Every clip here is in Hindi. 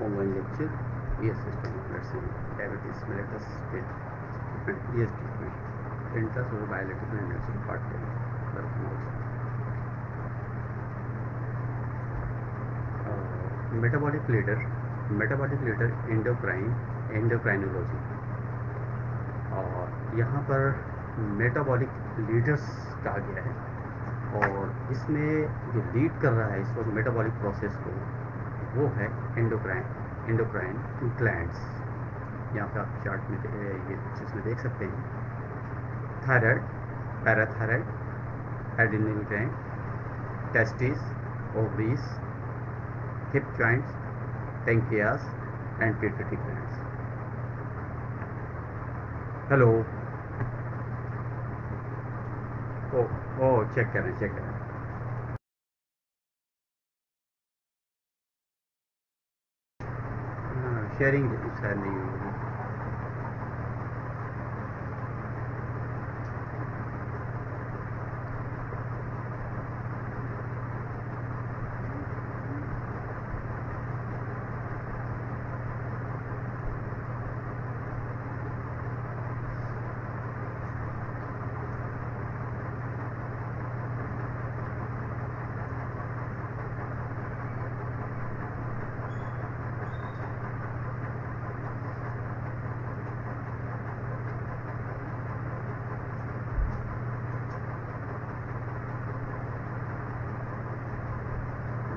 online lecture. Yes, system. Let's see. Diabetes mellitus treatment. Yes, treatment. Intracellular biological and nursing part. Welcome also. Uh, metabolic leader. Metabolic leader endocrine endocrinology. और यहाँ पर मेटाबॉलिक लीडर्स कहा गया है और इसमें जो लीड कर रहा है इस वक्त मेटाबॉलिक प्रोसेस को वो है एंडोक्राइन एंडोक्राइन ग्लैंड्स यहाँ पे आप चार्ट में, ये जिसमें देख सकते हैं। Thyroid parathyroid adrenal gland testis ovaries hip joints pancreas and pituitary glands hello ओ ओ चेक करें चेक करें। शेयरिंग शायद नहीं हुई होगी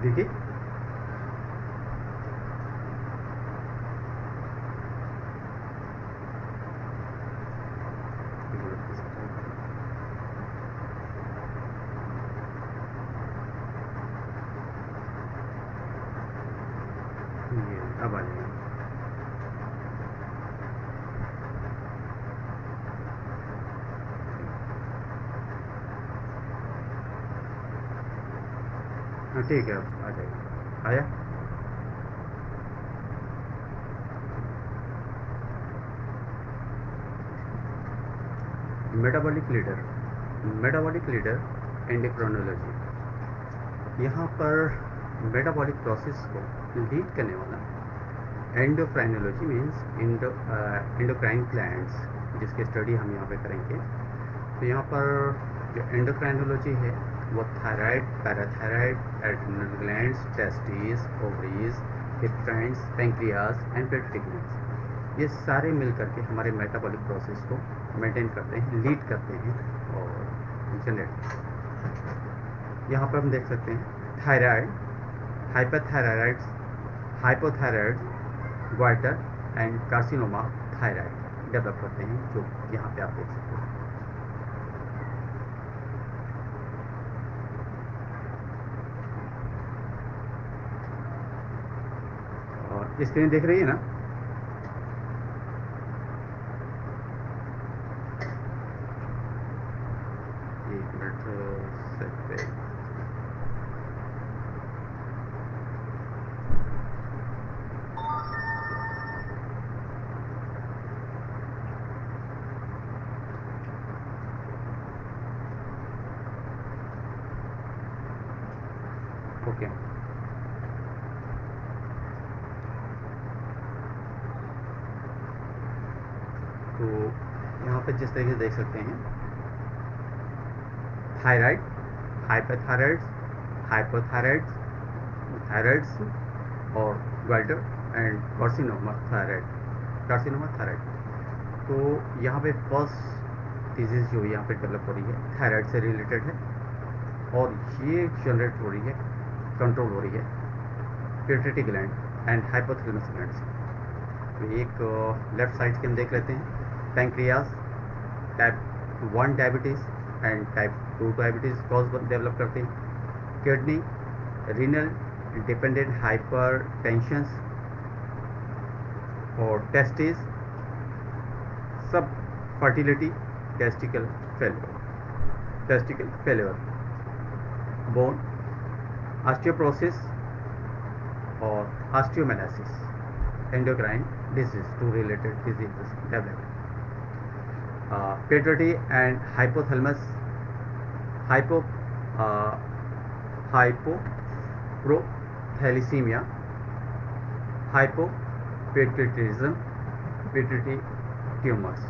देखिए अब आ जाएगा ठीक है आ जाएगा आया metabolic leader metabolic leader endocrinology यहाँ पर मेटाबॉलिक प्रोसेस को लीड करने वाला एंडोक्राइनोलॉजी मीन्स एंडोक्राइन ग्लैंड्स जिसकी स्टडी हम यहाँ पे करेंगे। तो यहाँ पर जो एंडोक्राइनोलॉजी है, वो thyroid parathyroid adrenal glands testis ovaries हिप्टाइंस pancreas and पेट्रिक ये सारे मिल करके हमारे मेटाबॉलिक प्रोसेस को मेंटेन करते हैं लीड करते हैं और जनरेट यहाँ पर हम देख सकते हैं thyroid hyperthyroids hypothyroid goitre and carcinoma thyroid develop करते हैं जो यहाँ पे आप देख सकते हैं। और स्क्रीन देख रही है ना एक मिनट सेट पे ओके तो यहाँ पे जिस तरीके से देख सकते हैं थायराइड हाइपरथायराइड्स हाइपोथायराइड्स थायराइड्स और goitre and carcinoma thyroid carcinoma thyroid तो यहाँ पे फ़र्स्ट डिज़ीज़ जो यहाँ पे डेवलप हो रही है थायराइड से रिलेटेड है, और ये जनरेट हो रही है कंट्रोल हो रही है pituitary gland and hypothalamus gland से तो एक लेफ़्ट साइड के हम देख लेते हैं pancreas type one diabetes and type two diabetes cause develop करते हैं। Kidney renal dependent hypertensions और टेस्टिस सब fertility testicular failure testicular failure bone osteoporosis और osteomalacia endocrine disease two related diseases develop uh, pituitary and hypo hypo प्रोथैलीसीमिया hypo hypopituitarism pituitary tumours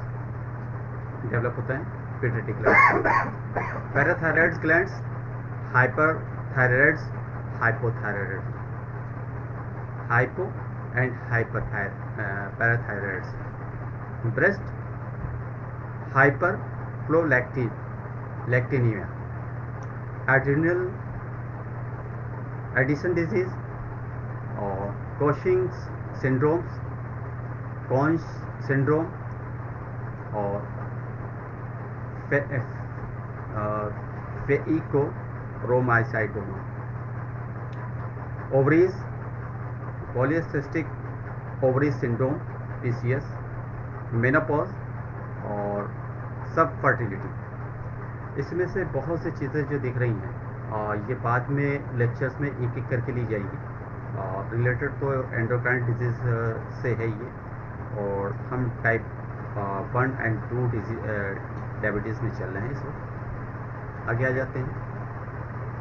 develop होते हैं pituitary gland parathyroids glands hyperthyroids hypothyroid hypo and hyper parathyroids breast hyper prolactin लैक्टिनिया adrenal addition disease or Cushing's syndromes Con's syndrome or fe, uh, pheochromocytoma ovaries polycystic ovary syndrome pcs और सब फर्टिलिटी इसमें से बहुत सी चीज़ें जो दिख रही हैं ये बाद में लेक्चर्स में एक एक करके ली जाएगी। रिलेटेड तो एंडोक्राइन डिज़ीज़ से है ये, और हम type one and two diabetes में चल रहे हैं इस वक्त। आगे आ जाते हैं।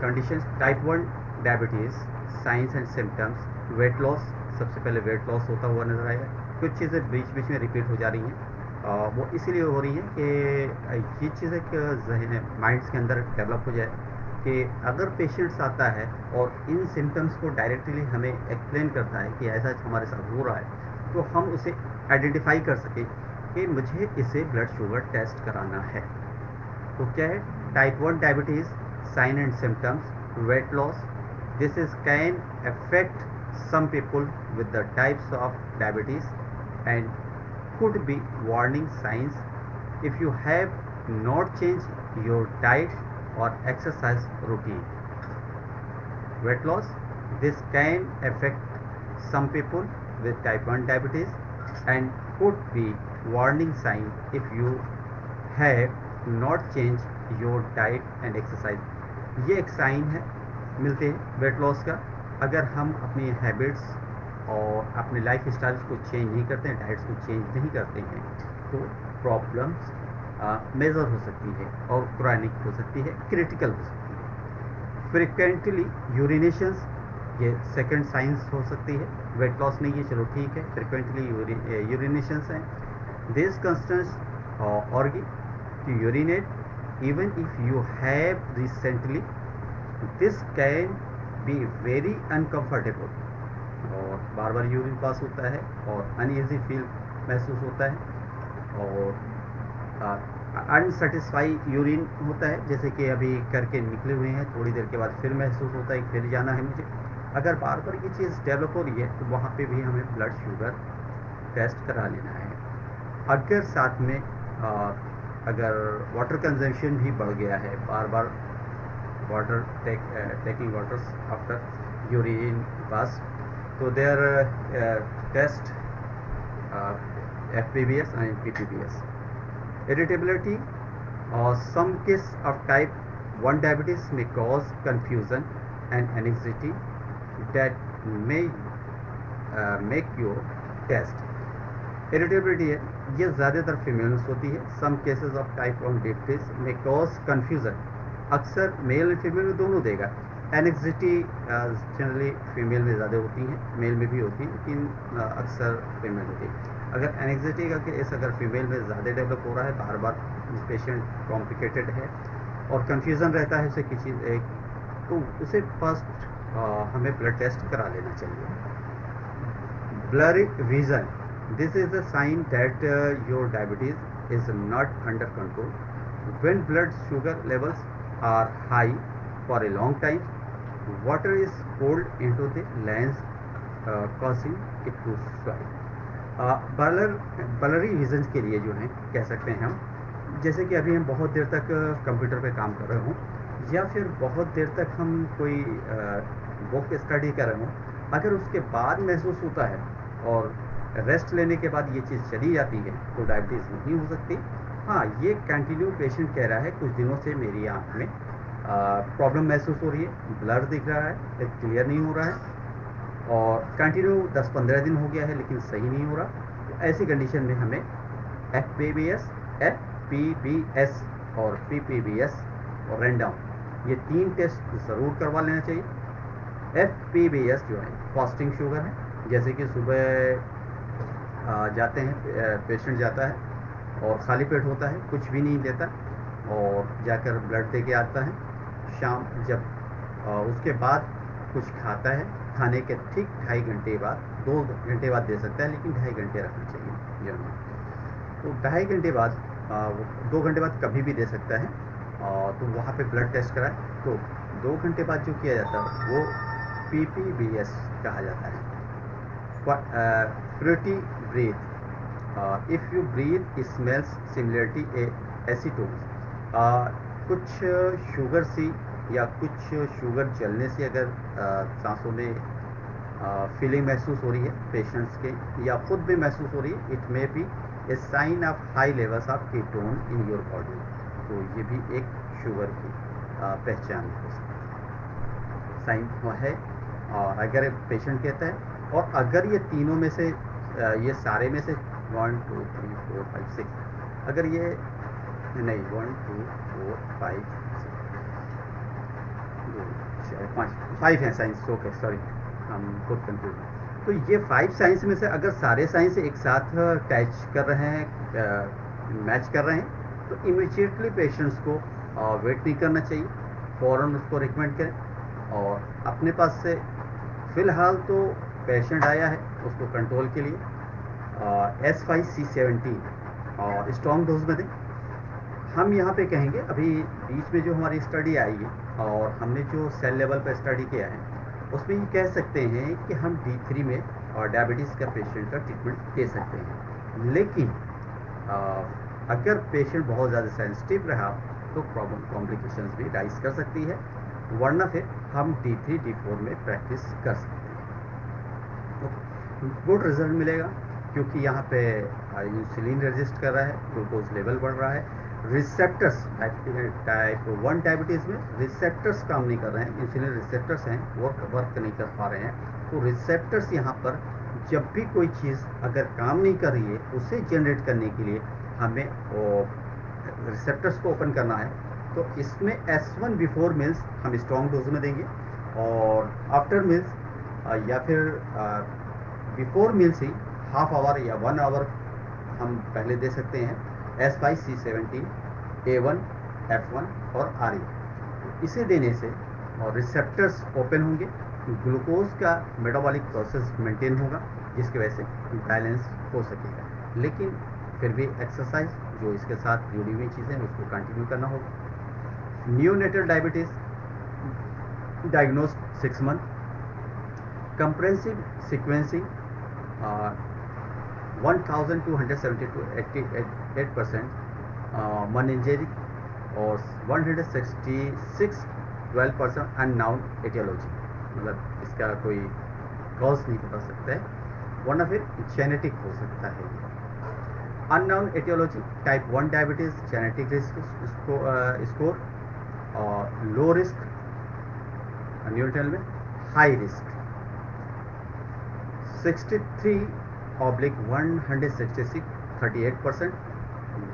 Condition type one diabetes signs and symptoms weight loss सबसे पहले वेट लॉस होता हुआ नज़र आएगा कुछ चीज़ें बीच बीच में रिपीट हो जा रही हैं। वो इसीलिए हो रही है कि ये चीज़ चीज़ें जहन माइंड्स के अंदर डेवलप हो जाए कि अगर पेशेंट्स आता है और इन सिम्टम्स को डायरेक्टली हमें एक्सप्लेन करता है कि ऐसा हमारे साथ हो रहा है तो हम उसे आइडेंटिफाई कर सकें कि मुझे इसे ब्लड शुगर टेस्ट कराना है। तो क्या है? Type one diabetes sign and symptoms weight loss this is can affect some people with the types of diabetes and could be warning signs if you have not changed your diet or exercise routine weight loss this can affect some people with type 1 diabetes and could be warning sign if you have not changed your diet and exercise ये एक साइन है मिलते हैं वेट लॉस का अगर हम अपनी हैबिट्स और अपने लाइफ स्टाइल को चेंज नहीं करते हैं डाइट्स को चेंज नहीं करते हैं तो प्रॉब्लम्स मेजर हो सकती है और क्रॉनिक हो सकती है क्रिटिकल हो सकती है। फ्रिक्वेंटली यूरिनेशंस ये सेकंड साइंस हो सकती है। वेट लॉस नहीं है, चलो ठीक है फ्रिक्वेंटली यूरिनेशंस हैं। This constant urge to urinate even if you have recently this can be very uncomfortable और बार बार यूरिन पास होता है और अनईजी फील महसूस होता है और अनसेटिस्फाई यूरिन होता है जैसे कि अभी करके निकले हुए हैं थोड़ी देर के बाद फिर महसूस होता है फिर जाना है मुझे। अगर बार बार ये चीज़ डेवलप हो रही है तो वहाँ पे भी हमें ब्लड शुगर टेस्ट करा लेना है। अगर साथ में आ, अगर वाटर कंजम्पशन भी बढ़ गया है बार बार water uh, taking waters after urine pass तो देर test F P B S and P T B S irritability और some cases of type one diabetes में cause confusion and anxiety that may make your taste irritability है ये ज़्यादातर फीमेल होती है। Some cases of type one diabetes में कॉज कन्फ्यूज़न अक्सर मेल एंड फीमेल दोनों देगा। एनेक्सिटी जनरली फीमेल में ज़्यादा होती हैं मेल में भी होती है लेकिन uh, अक्सर फीमेल होती है। अगर एनेक्सिटी का केस अगर फीमेल में ज़्यादा डेवलप हो रहा है बार बार पेशेंट कॉम्प्लिकेटेड है और कन्फ्यूज़न रहता है उसे किसी एक तो उसे फ़र्स्ट uh, हमें ब्लड टेस्ट करा लेना चाहिए। Blurry vision this is the sign that your diabetes is not under control when blood sugar levels are high for a long time water is poured into the lens uh, causing it to swell. Blur blurry vision के लिए जो है कह सकते हैं हम। जैसे कि अभी हम बहुत देर तक कंप्यूटर पे काम कर रहे हों या फिर बहुत देर तक हम कोई बुक स्टडी कर रहे हों अगर उसके बाद महसूस होता है और रेस्ट लेने के बाद ये चीज़ चली जाती है तो डायबिटीज़ नहीं हो सकती। हाँ ये कंटिन्यू पेशेंट कह रहा है कुछ दिनों से मेरी आँख में प्रॉब्लम महसूस हो रही है ब्लर दिख रहा है क्लियर नहीं हो रहा है, और कंटिन्यू 10-15 दिन हो गया है, लेकिन सही नहीं हो रहा। तो ऐसी कंडीशन में हमें F P B S F P B S और पी पी बी एस और रेंडाउन ये तीन टेस्ट ज़रूर करवा लेना चाहिए। एफ़ पी बी एस जो है फास्टिंग शुगर है, जैसे कि सुबह जाते हैं पेशेंट जाता है और खाली पेट होता है, कुछ भी नहीं लेता और जाकर ब्लड दे के आता है। शाम जब उसके बाद कुछ खाता है, खाने के ठीक ढाई घंटे बाद, दो घंटे बाद दे सकता है, लेकिन ढाई घंटे रखना चाहिए जर्नल तो ढाई घंटे बाद वो दो घंटे बाद कभी भी दे सकता है तो वहाँ पे ब्लड टेस्ट कराए तो दो घंटे बाद जो किया जाता है, वो पी पी बी एस कहा जाता है। Fruity breath if you breath smells similarity a कुछ शुगर सी या कुछ शुगर जलने से अगर सांसों में फीलिंग महसूस हो रही है पेशेंट्स के, या खुद भी महसूस हो रही है it may be a sign of high levels of ketone in your body तो ये भी एक शुगर की पहचान हो सकती है। साइन है, और अगर पेशेंट कहता है, और अगर ये तीनों में से ये सारे में से one two three four five six अगर ये, नहीं वन टू फोर फाइव पाँच फाइव हैं साइंस ओके सॉरी हम खुद कंफ्यूज तो ये फाइव साइंस में से अगर सारे साइंस एक साथ टैच कर रहे हैं मैच कर रहे हैं तो इमिजिएटली पेशेंट्स को वेट नहीं करना चाहिए। फ़ौरन उसको रिकमेंड करें। और अपने पास से फ़िलहाल तो पेशेंट आया है उसको कंट्रोल के लिए एस फाइव सी सेवेंटी और स्ट्रॉन्ग डोज में दें। हम यहाँ पे कहेंगे, अभी बीच में जो हमारी स्टडी आई है और हमने जो सेल लेवल पर स्टडी किया है उसमें ये कह सकते हैं कि हम डी थ्री में और डायबिटीज़ का पेशेंट का ट्रीटमेंट दे सकते हैं। लेकिन आ, अगर पेशेंट बहुत ज़्यादा सेंसिटिव रहा तो प्रॉब्लम कॉम्प्लिकेशन भी राइज कर सकती है वरना फिर हम डी थ्री डी फोर में प्रैक्टिस कर सकते हैं। तो गुड रिज़ल्ट मिलेगा क्योंकि यहाँ पे इंसुलिन रजिस्ट कर रहा है ग्लूकोज लेवल बढ़ रहा है रिसेप्टर्स टाइप वन डायबिटीज़ में रिसेप्टर्स काम नहीं कर रहे हैं। इंसुलिन रिसेप्टर्स हैं वो वर्क नहीं कर पा रहे हैं। तो रिसेप्टर्स यहाँ पर जब भी कोई चीज़ अगर काम नहीं कर रही है, उसे जनरेट करने के लिए हमें रिसेप्टर्स को ओपन करना है। तो इसमें एस वन बिफोर मिल्स हम स्ट्रॉन्ग डोज में देंगे और आफ्टर मिल्स या फिर बिफोर मिल्स ही हाफ़ आवर या वन आवर हम पहले दे सकते हैं। S Y C seventeen A one F one और आर ई इसे देने से और रिसेप्टर्स ओपन होंगे ग्लूकोज का मेटाबॉलिक प्रोसेस मेंटेन होगा, जिसकी वजह से बैलेंस हो सकेगा। लेकिन फिर भी एक्सरसाइज जो इसके साथ जुड़ी हुई चीज़ें, उसको कंटिन्यू करना होगा। Neonatal diabetes diagnose six month comprehensive sequencing 1272 88 percent मनंजेरिक और 166 12 परसेंट अननाउन एटियोलॉजी मतलब इसका कोई कॉज नहीं बता सकता है। वरना फिर जेनेटिक हो सकता है। Unknown aetiology type one diabetes genetic risk score और लो रिस्क न्यूट्रल में high risk 63 oblique 166 38 percent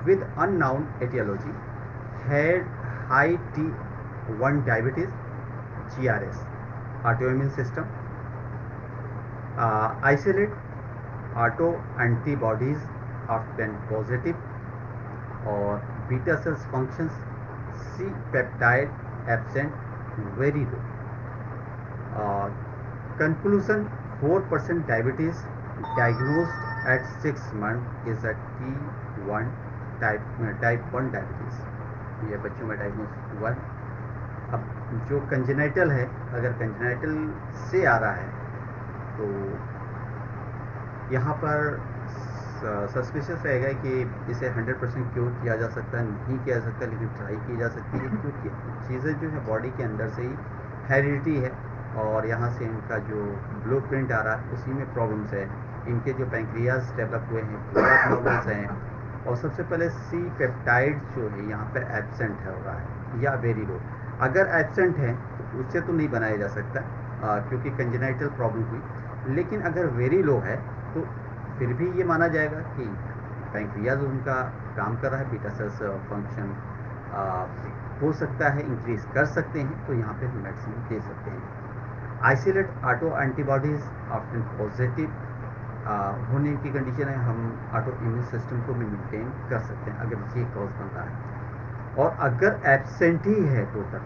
with unknown etiology had high T1 diabetes GRS autoimmune system uh, isolate auto antibodies often positive or beta cells functions C peptide absent very low. Uh, conclusion 4% diabetes diagnosed at six month is a T1 type type 1 diabetes. ये बच्चों में डायग्नोस है। अब जो कंजेनाइटल है, अगर कंजेनाइटल से आ रहा है तो यहाँ पर सस्पिशियस रहेगा कि इसे 100 परसेंट क्योर किया जा सकता है, नहीं किया जा सकता, लेकिन ट्राई की जा सकती है, क्योंकि चीज़ें जो है बॉडी के अंदर से ही हेरिडिटी है और यहाँ से इनका जो ब्लू आ रहा है, उसी में प्रॉब्लम्स है। इनके जो पैंक्रियाज डेवलप हुए हैं प्रॉब्लम्स हैं। और सबसे पहले सी पेप्टाइड जो है यहाँ पे एबसेंट है हो रहा है या वेरी लो अगर एबसेंट है तो उससे तो नहीं बनाया जा सकता आ, क्योंकि कंजेनाइटल प्रॉब्लम हुई. लेकिन अगर वेरी लो है तो फिर भी ये माना जाएगा कि पैंक्रियाज उनका काम कर रहा है बीटा सेल्स फ़ंक्शन हो सकता है इंक्रीज कर सकते हैं तो यहाँ पे हम मेडिसिन दे सकते हैं. Isolate auto antibodies often positive होने की कंडीशन है, हम ऑटो इम्यून सिस्टम को भी मेंटेन कर सकते हैं, अगर ये कॉज बनता है। और अगर एबसेंट ही है टोटल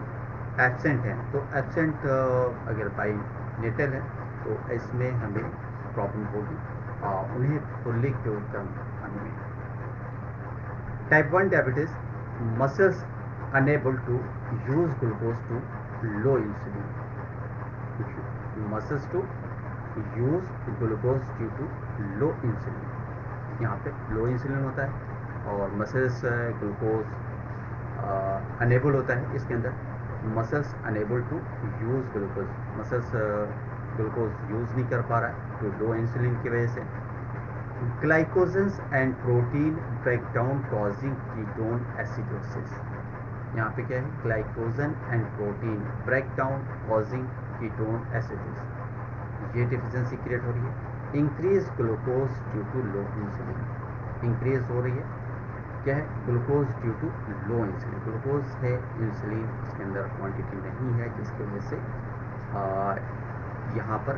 एबसेंट है तो एबसेंट अगर बाई नेटल है तो इसमें हमें प्रॉब्लम होगी उन्हें फुल्ली क्योर करने में type one diabetes muscles unable to use glucose to low insulin muscles to use glucose due to low insulin यहाँ पे लो इंसुलिन होता है और मसल्स ग्लूकोज अनेबल होता है। इसके अंदर muscles unable to use glucose muscles glucose use नहीं कर पा रहा है तो लो इंसुलिन की वजह से। Glycogens and protein breakdown causing ketone acidosis यहाँ पे क्या है? Glycogen and protein breakdown causing ketone acidosis ये डिफिशियंसी क्रिएट हो रही है। Increase glucose due to low insulin increase हो रही है। क्या है? Glucose due to low insulin glucose है इंसुलिन उसके अंदर क्वांटिटी नहीं है, जिसकी वजह से यहाँ पर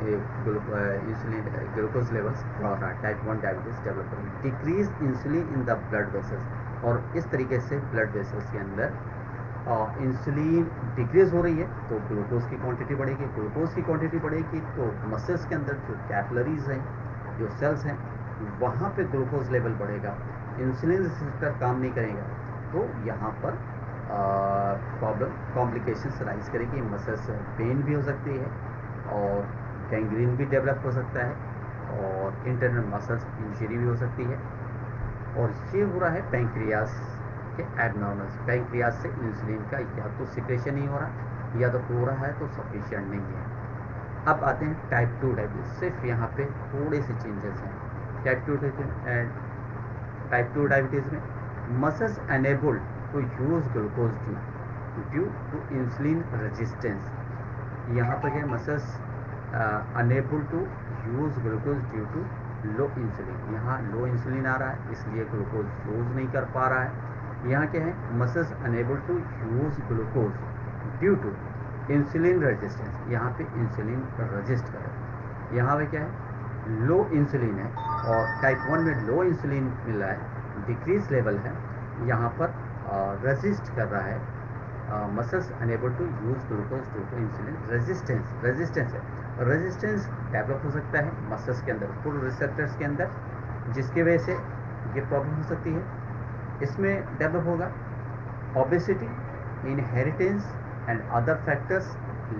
इंसुलिन ग्लूकोज लेवल्स बढ़ है टाइप वन डायबिटीज़ डेवलप हो रही है। Decrease insulin in the blood vessels और इस तरीके से ब्लड वेसल्स के अंदर इंसुलिन डिक्रीज हो रही है तो ग्लूकोज की क्वांटिटी बढ़ेगी। ग्लूकोज की क्वांटिटी बढ़ेगी तो मसल्स के अंदर जो कैपलरीज हैं, जो सेल्स हैं, वहाँ पे ग्लूकोज लेवल बढ़ेगा। इंसुलिन रिसेप्टर काम नहीं करेगा। तो यहाँ पर प्रॉब्लम कॉम्प्लिकेशंस राइज करेगी। मसल्स पेन भी हो सकती है और गैंग्रीन भी डेवलप हो सकता है और इंटरनल मसल्स इंजरी भी हो सकती है। और ये हो रहा है पेंक्रियास के एबनॉर्मल पैंक्रियाज से इंसुलिन का या तो सिक्रेशन नहीं हो रहा या तो हो रहा है तो सफिशियंट नहीं है। अब आते हैं टाइप टू डायबिटीज़ सिर्फ़ यहाँ पे थोड़े से चेंजेस हैं। Type two type two diabetes में muscles enable to use glucose due due to insulin resistance यहाँ पर क्या muscles unable to use glucose due to low insulin यहाँ लो इंसुलिन आ रहा है, इसलिए ग्लूकोज यूज़ नहीं कर पा रहा है। यहाँ क्या है muscles unable to use glucose due to insulin resistance यहाँ पे इंसुलिन रजिस्ट करे। यहाँ पे क्या है? लो इंसुलिन है और टाइप वन में लो इंसुलिन मिल रहा है डिक्रीज लेवल है। यहाँ पर रजिस्ट कर रहा है muscles unable to use glucose due to insulin resistance resistance है। रेजिस्टेंस डेवलप हो सकता है मसल्स के अंदर फुल रिसेप्टर्स के अंदर, जिसकी वजह से ये प्रॉब्लम हो सकती है। इसमें डेवलप होगा। Obesity inheritance and other factors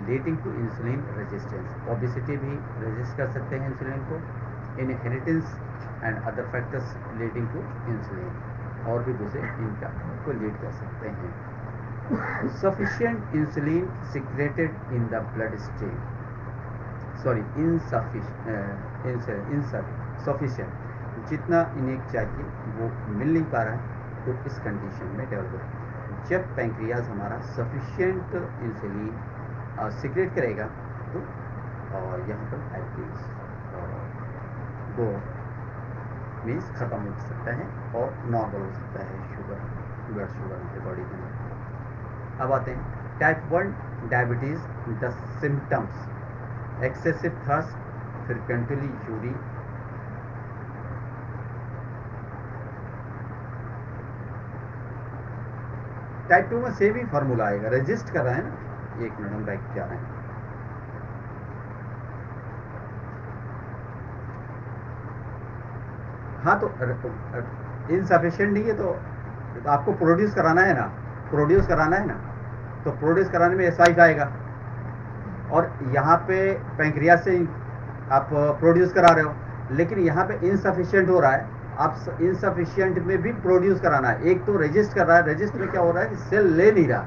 leading to insulin resistance obesity भी रेजिस्ट कर सकते हैं इंसुलिन को। Inheritance and other factors leading to insulin और भी दूसरे इनका को लीड कर सकते हैं। Sufficient insulin secreted in the blood stream sorry insufficient sufficient जितना इन्हें चाहिए, वो मिल नहीं पा रहा है। तो इस कंडीशन में डेवलप जब पैंक्रियाज हमारा सफिशियंट इंसुलिन सिक्रेट करेगा तो और यहाँ पर डायबिटीज़ वो मीन्स ख़त्म हो सकता है और नॉर्मल हो सकता है शुगर ब्लड शुगर हमारे बॉडी के अंदर। अब आते हैं। Type one diabetes the symptoms excessive thirst frequently Yuri type two में सेम ही फॉर्मूला आएगा। रजिस्ट कर रहे हैं ना? एक मिनट हम राइट क्या रहे हैं। हाँ तो इनसफिशियंट नहीं है तो, तो आपको प्रोड्यूस कराना है ना? प्रोड्यूस कराना है ना? तो प्रोड्यूस कराने में एस आएगा। और यहाँ पे पैंक्रिया से आप प्रोड्यूस करा रहे हो। लेकिन यहाँ पे इनसफिशियंट हो रहा है। आप इनसफिशियंट में भी प्रोड्यूस कराना है। एक तो रजिस्ट कर रहा है। रजिस्ट में क्या हो रहा है कि सेल ले नहीं रहा।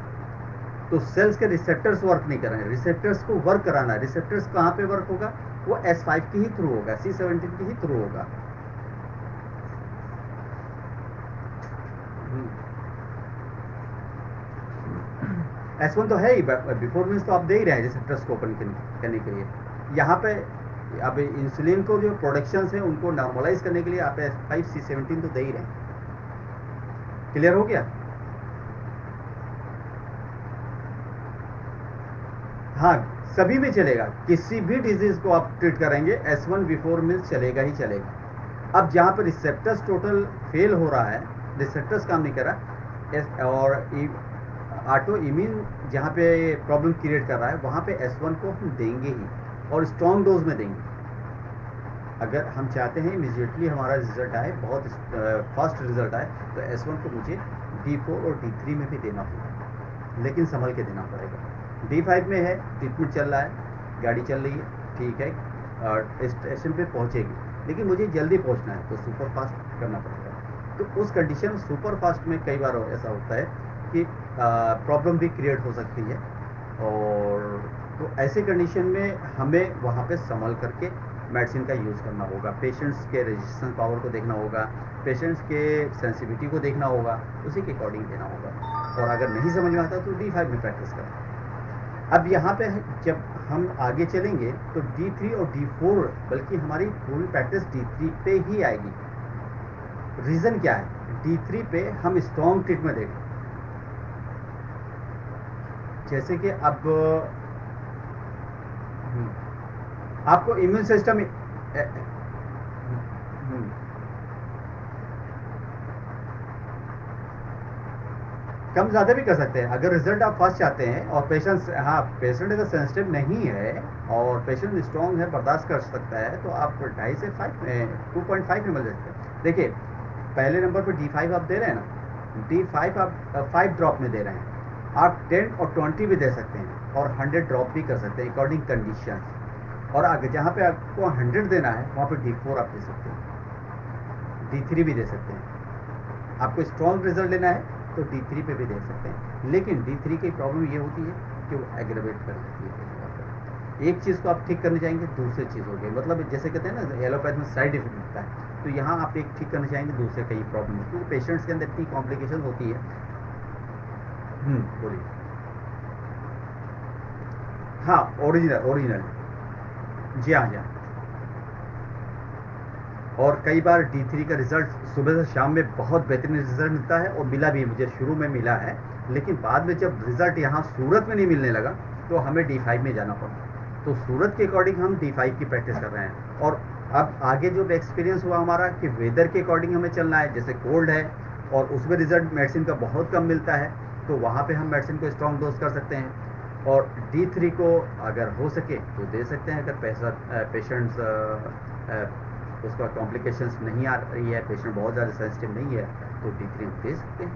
तो सेल्स के रिसेप्टर्स वर्क नहीं कर रहे हैं। रिसेप्टर्स को वर्क कराना है। रिसेप्टर्स कहाँ पे वर्क होगा? वो एस फाइव की ही थ्रू होगा। सी सेवनटीन की ही थ्रू होगा। एस वन तो है ही बिफोर मीन्स तो आप दे ही रहे हैं रिसेप्टर्स को ओपन करने के लिए। यहाँ पे अब इंसुलिन को जो प्रोडक्शन है, उनको नॉर्मलाइज करने के लिए आप एस फाइव सी सेवनटीन तो दे ही रहे क्लियर हो गया? हाँ सभी में चलेगा। किसी भी डिज़ीज़ को आप ट्रीट करेंगे एस वन बिफोर मीन्स चलेगा ही चलेगा। अब जहाँ पर रिसेप्टर्स टोटल फेल हो रहा है रिसेप्टर्स काम नहीं कर रहा और ऑटो इम्यून जहाँ पे प्रॉब्लम क्रिएट कर रहा है, वहाँ पे एस वन को हम देंगे ही। और स्ट्रॉन्ग डोज में देंगे। अगर हम चाहते हैं इमीजिएटली हमारा रिज़ल्ट आए, बहुत फास्ट रिज़ल्ट आए तो एस वन को मुझे डी फोर और डी थ्री में भी देना होगा। लेकिन संभल के देना पड़ेगा। डी फाइव में है ट्रीटमेंट चल रहा है, गाड़ी चल रही है, ठीक है स्टेशन पे पहुंचेगी। लेकिन मुझे जल्दी पहुँचना है तो सुपर फास्ट करना पड़ेगा। तो उस कंडीशन सुपर फास्ट में कई बार ऐसा होता है कि प्रॉब्लम भी क्रिएट हो सकती है, और तो ऐसे कंडीशन में हमें वहाँ पे संभल करके मेडिसिन का यूज़ करना होगा। पेशेंट्स के रेजिस्टेंस पावर को देखना होगा पेशेंट्स के सेंसिटिविटी को देखना होगा, उसी के अकॉर्डिंग देना होगा। और अगर नहीं समझ में आता तो डी फाइव में प्रैक्टिस करें। अब यहाँ पे जब हम आगे चलेंगे तो डी थ्री और डी फोर बल्कि हमारी पूरी प्रैक्टिस डी थ्री पे ही आएगी। रीज़न क्या है? डी थ्री पे हम स्ट्रॉन्ग ट्रीटमेंट देंगे जैसे कि अब आपको इम्यून सिस्टम कम ज़्यादा भी कर सकते हैं। अगर रिज़ल्ट आप फ़र्स्ट चाहते हैं और पेशेंट हाँ पेशेंट अगर सेंसिटिव नहीं है और पेशेंट स्ट्रॉन्ग है, बर्दाश्त कर सकता है तो आप ढाई से फाइव टू पॉइंट फाइव में मिल सकते हैं। देखिए, पहले नंबर पर डी फाइव आप दे रहे हैं ना। डी फाइव आप फाइव ड्रॉप में दे रहे हैं। आप टेन और ट्वेंटी भी दे सकते हैं। और हंड्रेड ड्रॉप भी कर सकते हैं अकॉर्डिंग कंडीशन और आगे जहाँ पे आपको हंड्रेड देना है वहाँ पे डी फोर आप दे सकते हैं। डी थ्री भी दे सकते हैं। आपको स्ट्रॉन्ग रिज़ल्ट लेना है तो डी थ्री पे भी दे सकते हैं। लेकिन डी थ्री की प्रॉब्लम ये होती है कि वो एग्रेवेट कर देती है। एक चीज़ को आप ठीक करने जाएँगे दूसरी चीज़ हो गई मतलब जैसे कहते हैं ना एलोपैथ में साइड इफ़ेक्ट होता है। तो यहाँ आप एक ठीक करना चाहेंगे दूसरे कई प्रॉब्लम है। पेशेंट्स के अंदर इतनी कॉम्प्लिकेशन होती है। हम्म, बोलिए। हाँ ओरिजिनल ओरिजिनल जी हाँ जी हाँ। और कई बार डी थ्री का रिज़ल्ट सुबह से शाम में बहुत बेहतरीन रिज़ल्ट मिलता है और मिला भी मुझे शुरू में मिला है, लेकिन बाद में जब रिज़ल्ट यहाँ सूरत में नहीं मिलने लगा तो हमें डी फाइव में जाना पड़ा। तो सूरत के अकॉर्डिंग हम डी फाइव की प्रैक्टिस कर रहे हैं। और अब आगे जो एक्सपीरियंस हुआ हमारा कि वेदर के अकॉर्डिंग हमें चलना है, जैसे कोल्ड है, और उसमें रिज़ल्ट मेडिसिन का बहुत कम मिलता है तो वहाँ पे हम मेडिसिन को स्ट्रॉन्ग डोज कर सकते हैं। और डी थ्री को अगर हो सके तो दे सकते हैं, अगर पैसा पेशेंट्स उसका कॉम्प्लिकेशंस नहीं आ रही है पेशेंट बहुत ज़्यादा सेंसिटिव नहीं है तो डी थ्री दे सकते हैं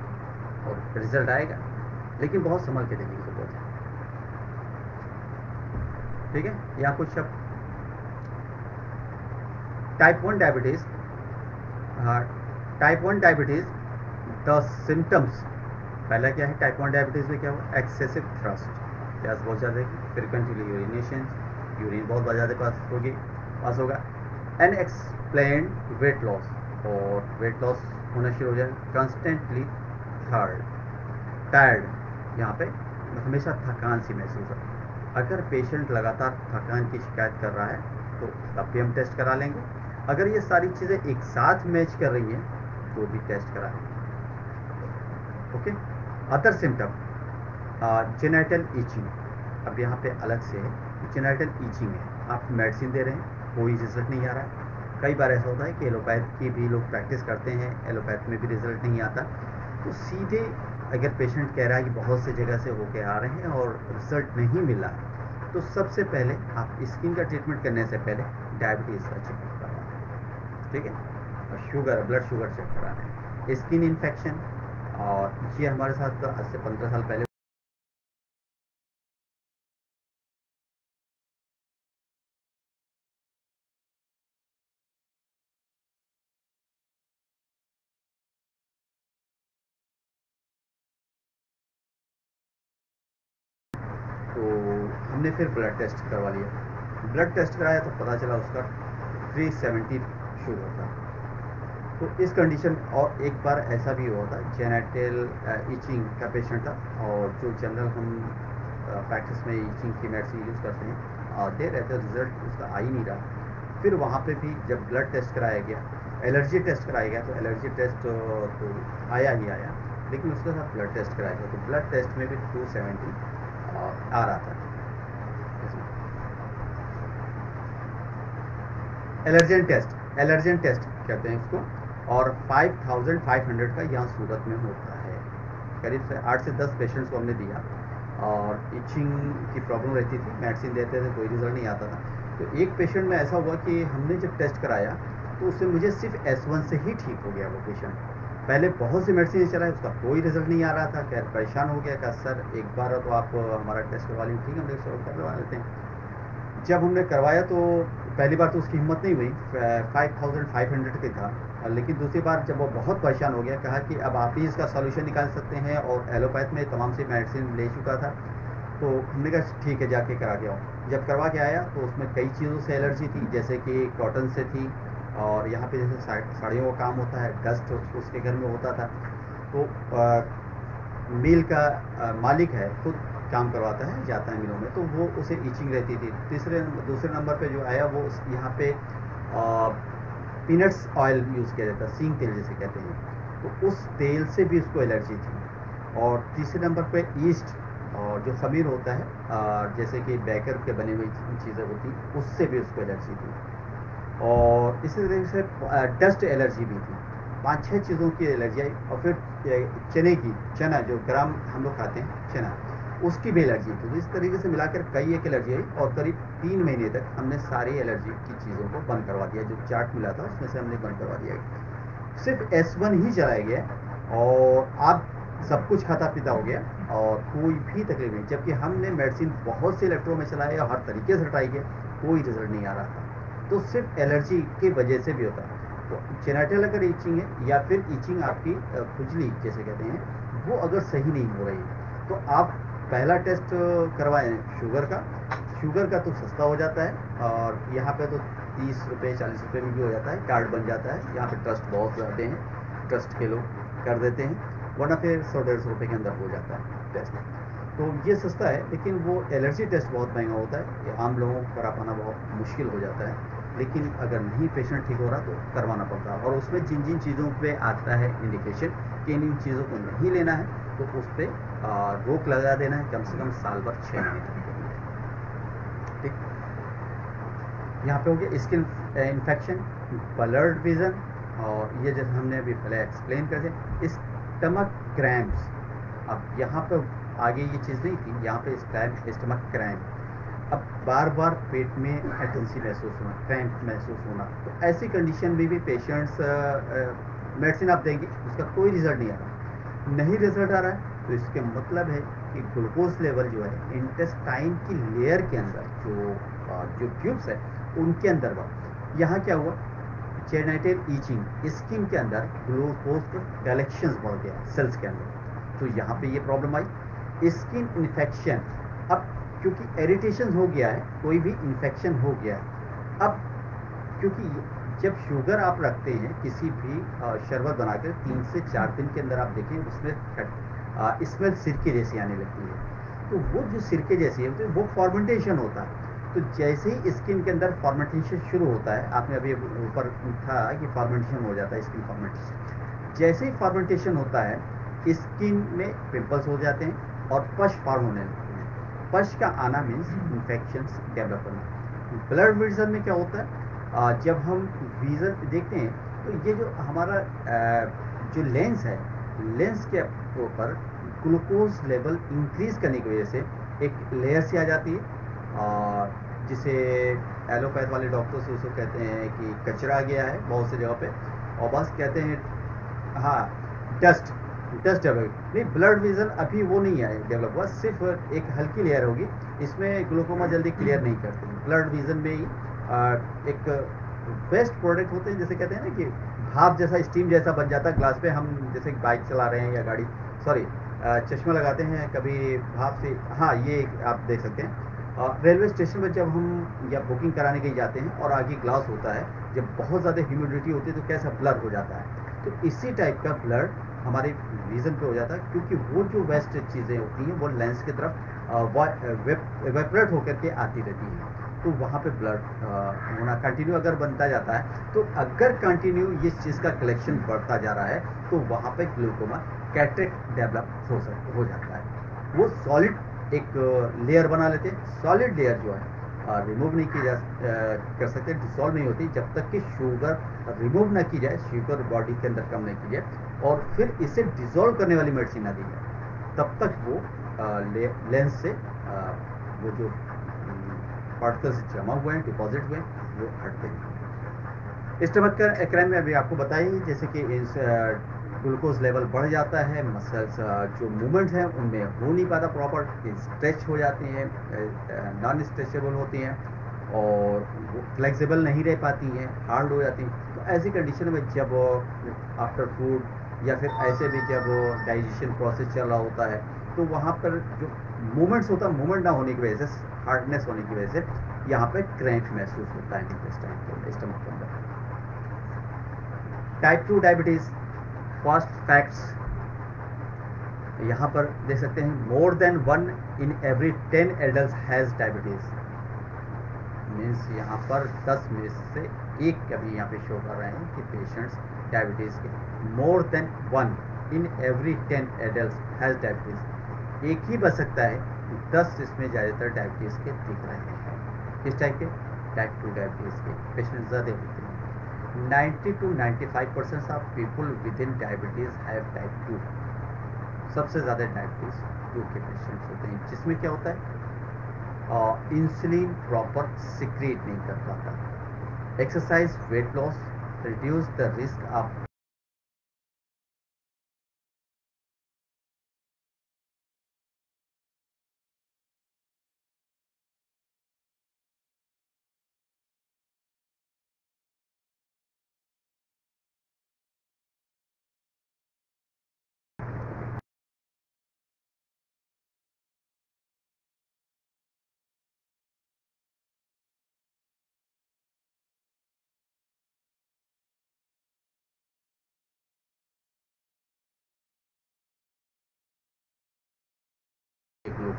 और रिज़ल्ट आएगा। लेकिन बहुत संभल के देने की ज़रूरत है। ठीक है? या कुछ शब्द? Type one diabetes type one diabetes the symptoms पहला क्या है? टाइप वन डायबिटीज़ में क्या हुआ? एक्सेसिव थ्रस्ट गैस बहुत ज़्यादा फ्रिक्वेंटली यूरिनेशन यूरिन बहुत ज़्यादा पास होगी पास होगा। एन एक्सप्लेन वेट लॉस और वेट लॉस होना शुरू हो जाए कंस्टेंटली थर्ड टायर्ड यहाँ पे हमेशा थकान सी महसूस है। अगर पेशेंट लगातार थकान की शिकायत कर रहा है तो तब भी हम टेस्ट करा लेंगे। अगर ये सारी चीज़ें एक साथ मैच कर रही हैं तो भी टेस्ट करा लेंगे। Okay other symptom genital itching अब यहाँ पे अलग से है जेनेटल ईचिंग है। आप मेडिसिन दे रहे हैं, कोई रिज़ल्ट नहीं आ रहा। है कई बार ऐसा होता है कि एलोपैथ की भी लोग प्रैक्टिस करते हैं एलोपैथ में भी रिज़ल्ट नहीं आता। तो सीधे अगर पेशेंट कह रहा है कि बहुत से जगह से होके आ रहे हैं और रिज़ल्ट नहीं मिला तो सबसे पहले आप स्किन का ट्रीटमेंट करने से पहले डायबिटीज़ का चेकअप कराना ठीक है? और शुगर ब्लड शुगर चेक कराना है स्किन इन्फेक्शन और ये हमारे साथ आज से पंद्रह साल पहले फिर ब्लड टेस्ट करवा लिया। ब्लड टेस्ट कराया तो पता चला उसका 370 शुगर था तो इस कंडीशन और एक बार ऐसा भी हुआ था जेनेटल ईचिंग का पेशेंट था और जो जनरल हम प्रैक्टिस में ईचिंग की मेडिसिन यूज़ करते हैं और दे रहे थे रिज़ल्ट उसका आ ही नहीं रहा। फिर वहाँ पे भी जब ब्लड टेस्ट कराया गया एलर्जी टेस्ट कराया गया तो एलर्जी टेस्ट तो, तो आया ही आया। लेकिन उसके साथ ब्लड टेस्ट कराया गया। तो ब्लड टेस्ट में भी टू सेवेंटी आ रहा था। एलर्जन टेस्ट एलर्जन टेस्ट कहते हैं इसको, और 5500 का यहाँ सूरत में होता है। करीब से आठ से दस पेशेंट्स को हमने दिया, और इचिंग की प्रॉब्लम रहती थी मेडिसिन देते थे, कोई रिज़ल्ट नहीं आता था। तो एक पेशेंट में ऐसा हुआ कि हमने जब टेस्ट कराया तो उससे मुझे सिर्फ़ एस वन से ही ठीक हो गया वो पेशेंट पहले बहुत सी मेडिसिन चलाए उसका कोई रिज़ल्ट नहीं आ रहा था, खैर परेशान हो गया कहा सर, एक बार तो आप हमारा टेस्ट करवा लीजिए ठीक है, हम करवा लेते हैं। जब हमने करवाया तो पहली बार तो उसकी हिम्मत नहीं हुई फाइव थाउज़ेंड फाइव हंड्रेड के था। लेकिन दूसरी बार जब वो बहुत परेशान हो गया कहा कि अब आप ही इसका सोल्यूशन निकाल सकते हैं और एलोपैथ में तमाम सी मेडिसिन ले चुका था तो हमने कहा ठीक है जाके करा के आओ। जब करवा के आया तो उसमें कई चीज़ों से एलर्जी थी जैसे कि कॉटन से थी और यहाँ पे जैसे साड़ियों का काम होता है डस्ट उसके घर में होता था। तो मिल का आ, मालिक है खुद काम करवाता है जाता है मिलों में। तो वो उसे ईचिंग रहती थी। तीसरे दूसरे नंबर पे जो आया वो यहाँ पे पीनट्स ऑयल यूज़ किया जाता है सींग तेल जिसे कहते हैं। तो उस तेल से भी उसको एलर्जी थी। और तीसरे नंबर पे ईस्ट और जो खमीर होता है आ, जैसे कि बैकर के बने हुई चीज़ें होती उससे भी उसको एलर्जी थी। और इसी तरीके से डस्ट एलर्जी भी थी। पाँच छः चीज़ों की एलर्जी आई और फिर चने की चना जो ग्राम हम लोग खाते हैं चना। उसकी भी एलर्जी थी। तो इस तरीके से मिलाकर कई एक एलर्जी आई और करीब तीन महीने तक हमने सारी एलर्जी की चीज़ों को बंद करवा दिया, जो चार्ट मिला था, उसमें से हमने बंद करवा दिया। सिर्फ़ एस वन ही चलाया गया और आप सब कुछ खाता पीता हो गया और कोई भी तकलीफ़ नहीं। जबकि हमने मेडिसिन बहुत से इलेक्ट्रो में चलाए और हर तरीके से हटाई गया, कोई रिज़ल्ट नहीं आ रहा था। तो सिर्फ़ एलर्जी की वजह से भी होता है। तो जेनाइटल अगर ईचिंग है या फिर ईचिंग आपकी खुजली, जैसे कहते हैं, वो अगर सही नहीं हो रही तो आप पहला टेस्ट करवाएँ शुगर का। शुगर का तो सस्ता हो जाता है और यहाँ पे तो तीस रुपये चालीस रुपये में भी हो जाता है। कार्ड बन जाता है। यहाँ पे ट्रस्ट बहुत ज़्यादा हैं। ट्रस्ट के लोग कर देते हैं। वरना फिर सौ, डेढ़ सौ रुपये के अंदर हो जाता है टेस्ट। तो ये सस्ता है, लेकिन वो एलर्जी टेस्ट बहुत महँगा होता है। ये आम लोगों को करा पाना बहुत मुश्किल हो जाता है। लेकिन अगर नहीं पेशेंट ठीक हो रहा तो करवाना पड़ता है। और उसमें जिन जिन चीज़ों पे आता है इंडिकेशन कि इन इन चीज़ों को नहीं लेना है तो उस पर रोक लगा देना है, कम से कम साल भर छः महीने ठीक? यहाँ पे हो गया स्किन इन्फेक्शन ब्लड विजन और ये जैसे हमने अभी पहले एक्सप्लेन कर दिया स्टमक क्रैम्प्स अब यहाँ पे आगे ये चीज़ नहीं थी, यहाँ पे स्टमक क्रैम्प अब बार बार पेट में एटेंसी महसूस होना क्रैम्प महसूस होना तो ऐसी कंडीशन में भी पेशेंट्स मेडिसिन आप देंगे, उसका कोई रिज़ल्ट नहीं आ रहा नहीं रिज़ल्ट आ रहा है तो इसके मतलब है कि ग्लूकोज लेवल जो है इंटेस्टाइन की लेयर के अंदर, जो जो ट्यूब्स है, उनके अंदर बढ़ यहाँ क्या हुआ? चेनाइटेल ईचिंग स्किन के अंदर ग्लूकोज का कलेक्शन बढ़ गया सेल्स के अंदर। तो यहाँ पे ये प्रॉब्लम आई। स्किन इन्फेक्शन अब क्योंकि एरिटेशन हो गया है, कोई भी इन्फेक्शन हो गया है, अब क्योंकि जब शुगर आप रखते हैं, किसी भी शरबत बनाकर तीन से चार दिन के अंदर आप देखें, उसमें स्मेल सिरके जैसी आने लगती है। तो वो जो सिरके जैसी है तो वो फॉर्मेंटेशन होता है। तो जैसे ही स्किन के अंदर फॉर्मेंटेशन शुरू होता है, आपने अभी ऊपर था कि फॉर्मेंटेशन हो जाता है स्किन फॉर्मेंटेशन जैसे ही फॉर्मेंटेशन होता है स्किन में पिंपल्स हो जाते हैं और पश फॉर्म होने लगते हैं। पश का आना मीन्स इन्फेक्शन डेवलप होना। ब्लड विजन में क्या होता है? जब हम विज़न देखते हैं तो ये जो हमारा जो लेंस है लेंस के ऊपर ग्लूकोज लेवल इंक्रीज करने की वजह से एक लेयर सी आ जाती है, और जिसे एलोपैथ वाले डॉक्टर्स उसको कहते हैं कि कचरा गया है बहुत से जगह पे, और बस कहते हैं हाँ डस्ट डस्ट डेवलप नहीं ब्लड विजन अभी वो नहीं है डेवलप हुआ, सिर्फ़ एक हल्की लेयर होगी, इसमें ग्लूकोमा जल्दी क्लियर नहीं करते ब्लड विजन में ही एक बेस्ट प्रोडक्ट होते हैं, जैसे कहते हैं ना कि भाप जैसा स्टीम जैसा बन जाता है ग्लास पे हम जैसे बाइक चला रहे हैं या गाड़ी सॉरी चश्मा लगाते हैं, कभी भाप से हाँ ये आप देख सकते हैं। और रेलवे स्टेशन पर जब हम या बुकिंग कराने के जाते हैं और आगे ग्लास होता है, जब बहुत ज़्यादा ह्यूमिडिटी होती है तो कैसा ब्लर हो जाता है। तो इसी टाइप का ब्लर हमारे रीजन पे हो जाता है, क्योंकि वो जो वेस्ट चीज़ें होती हैं, वो लेंस की तरफ़ वेपरेट होकर के आती रहती हैं। तो वहाँ पे ब्लड होना कंटिन्यू अगर बनता जाता है तो अगर कंटिन्यू इस चीज़ का कलेक्शन बढ़ता जा रहा है तो वहाँ पे ग्लूकोमा कैट्रिक डेवलप हो सकता हो जाता है। वो सॉलिड एक लेयर बना लेते हैं। सॉलिड लेयर जो है रिमूव नहीं की जा कर सकते डिसॉल्व नहीं होती, जब तक कि शुगर रिमूव ना की जाए शुगर बॉडी के अंदर कम नहीं की जाए, और फिर इसे डिसॉल्व करने वाली मेडिसिन ना दी जाए तब तक वो लेंस से वो जो पार्टिकल्स जमा हुए हैं डिपॉजिट हुए वो हटते हैं। स्टमक का क्रैम में अभी आपको बताइए जैसे कि इस ग्लूकोज लेवल बढ़ जाता है मसल्स जो मूवमेंट्स हैं, उनमें हो नहीं पाता प्रॉपर स्ट्रेच हो जाती हैं नॉन स्ट्रेचेबल होती हैं, और फ्लेक्सिबल नहीं रह पाती हैं हार्ड हो जाती हैं। तो ऐसी कंडीशन में जब आफ्टर फ़ूड या फिर ऐसे भी जब डाइजेशन प्रोसेस चल रहा होता है तो वहाँ पर जो मूवमेंट्स होता है मूवमेंट ना होने की वजह से हार्डनेस होने की वजह से यहाँ पे क्रैंक महसूस होता है स्टमक के अंदर। Type two diabetes first facts यहाँ पर देख सकते हैं more than one in every ten adult has diabetes means यहाँ पर दस में से एक कभी यहाँ पे शो कर रहे हैं कि पेशेंट्स डायबिटीज़ के more than one in every ten adult has diabetes एक ही बच सकता है दस इसमें ज़्यादातर डायबिटीज़ के दिख रहे हैं। किस टाइप के? टाइप टू डायबिटीज़ के। पेशेंट ज़्यादा होते हैं। 90 to 95 percent of people with in diabetes have type two सबसे ज़्यादा डायबिटीज़ टू के पेशेंट्स होते हैं। जिसमें क्या होता है? इंसुलिन प्रॉपर सिक्रेट नहीं कर पाता। Exercise weight loss reduce the risk of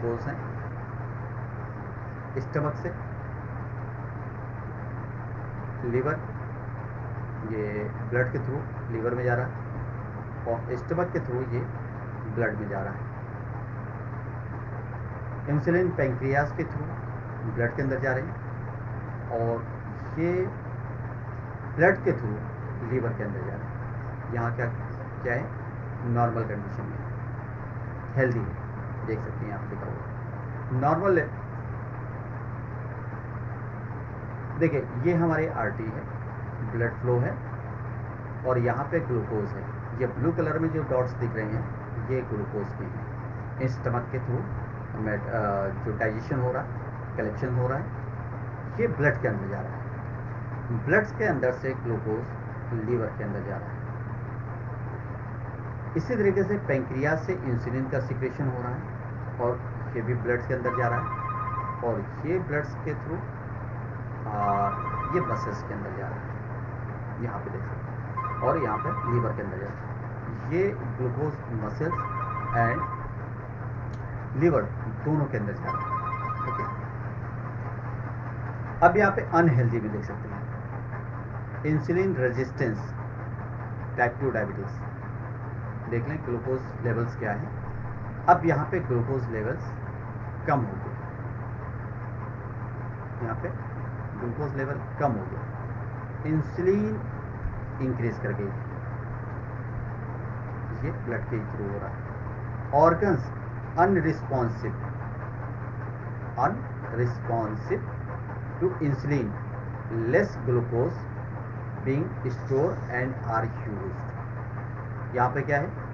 glucose हैं। स्टमक से। लीवर ये ब्लड के थ्रू लीवर में जा रहा है और स्टमक के थ्रू ये ब्लड में जा रहा है। इंसुलिन पेंक्रियाज के थ्रू ब्लड के अंदर जा रहे हैं और ये ब्लड के थ्रू लीवर के अंदर जा रहे हैं। यहाँ क्या क्या है? नॉर्मल कंडीशन में। हेल्दी है। देख सकते हैं, आप लिखा हुआ नॉर्मल देखिए, ये हमारी आरटी है ब्लड फ्लो है, और यहाँ पे ग्लूकोज है। ये ब्लू कलर में जो डॉट्स दिख रहे हैं, ये ग्लूकोज के हैं। इस स्टमक के थ्रू जो डाइजेशन हो रहा है कलेक्शन हो रहा है, ये ब्लड के अंदर जा रहा है। ब्लड के अंदर से ग्लूकोज लीवर के अंदर जा रहा है। इसी तरीके से पेंक्रिया से इंसुलिन का सिक्रेशन हो रहा है। और ये भी ब्लड के अंदर जा रहा है। और ये ब्लड्स के थ्रू ये बसेस के अंदर जा रहा है। यहाँ पे देख सकते हैं। और यहाँ पे लीवर के अंदर जा रहा है। ये ग्लूकोज मसल्स एंड लीवर दोनों के अंदर जा रहा है। ओके अब यहाँ पे अनहेल्दी भी देख सकते हैं। Insulin resistance, type two diabetes. देख लें ग्लूकोज लेवल्स क्या है। अब यहाँ पे ग्लूकोज लेवल्स कम हो गए। यहाँ पे ग्लूकोज लेवल कम हो गया इंसुलिन इंक्रीज कर गई। ये ब्लड के थ्रू हो रहा है। Organs unresponsive unresponsive to insulin less glucose being store and are used यहाँ पे क्या है?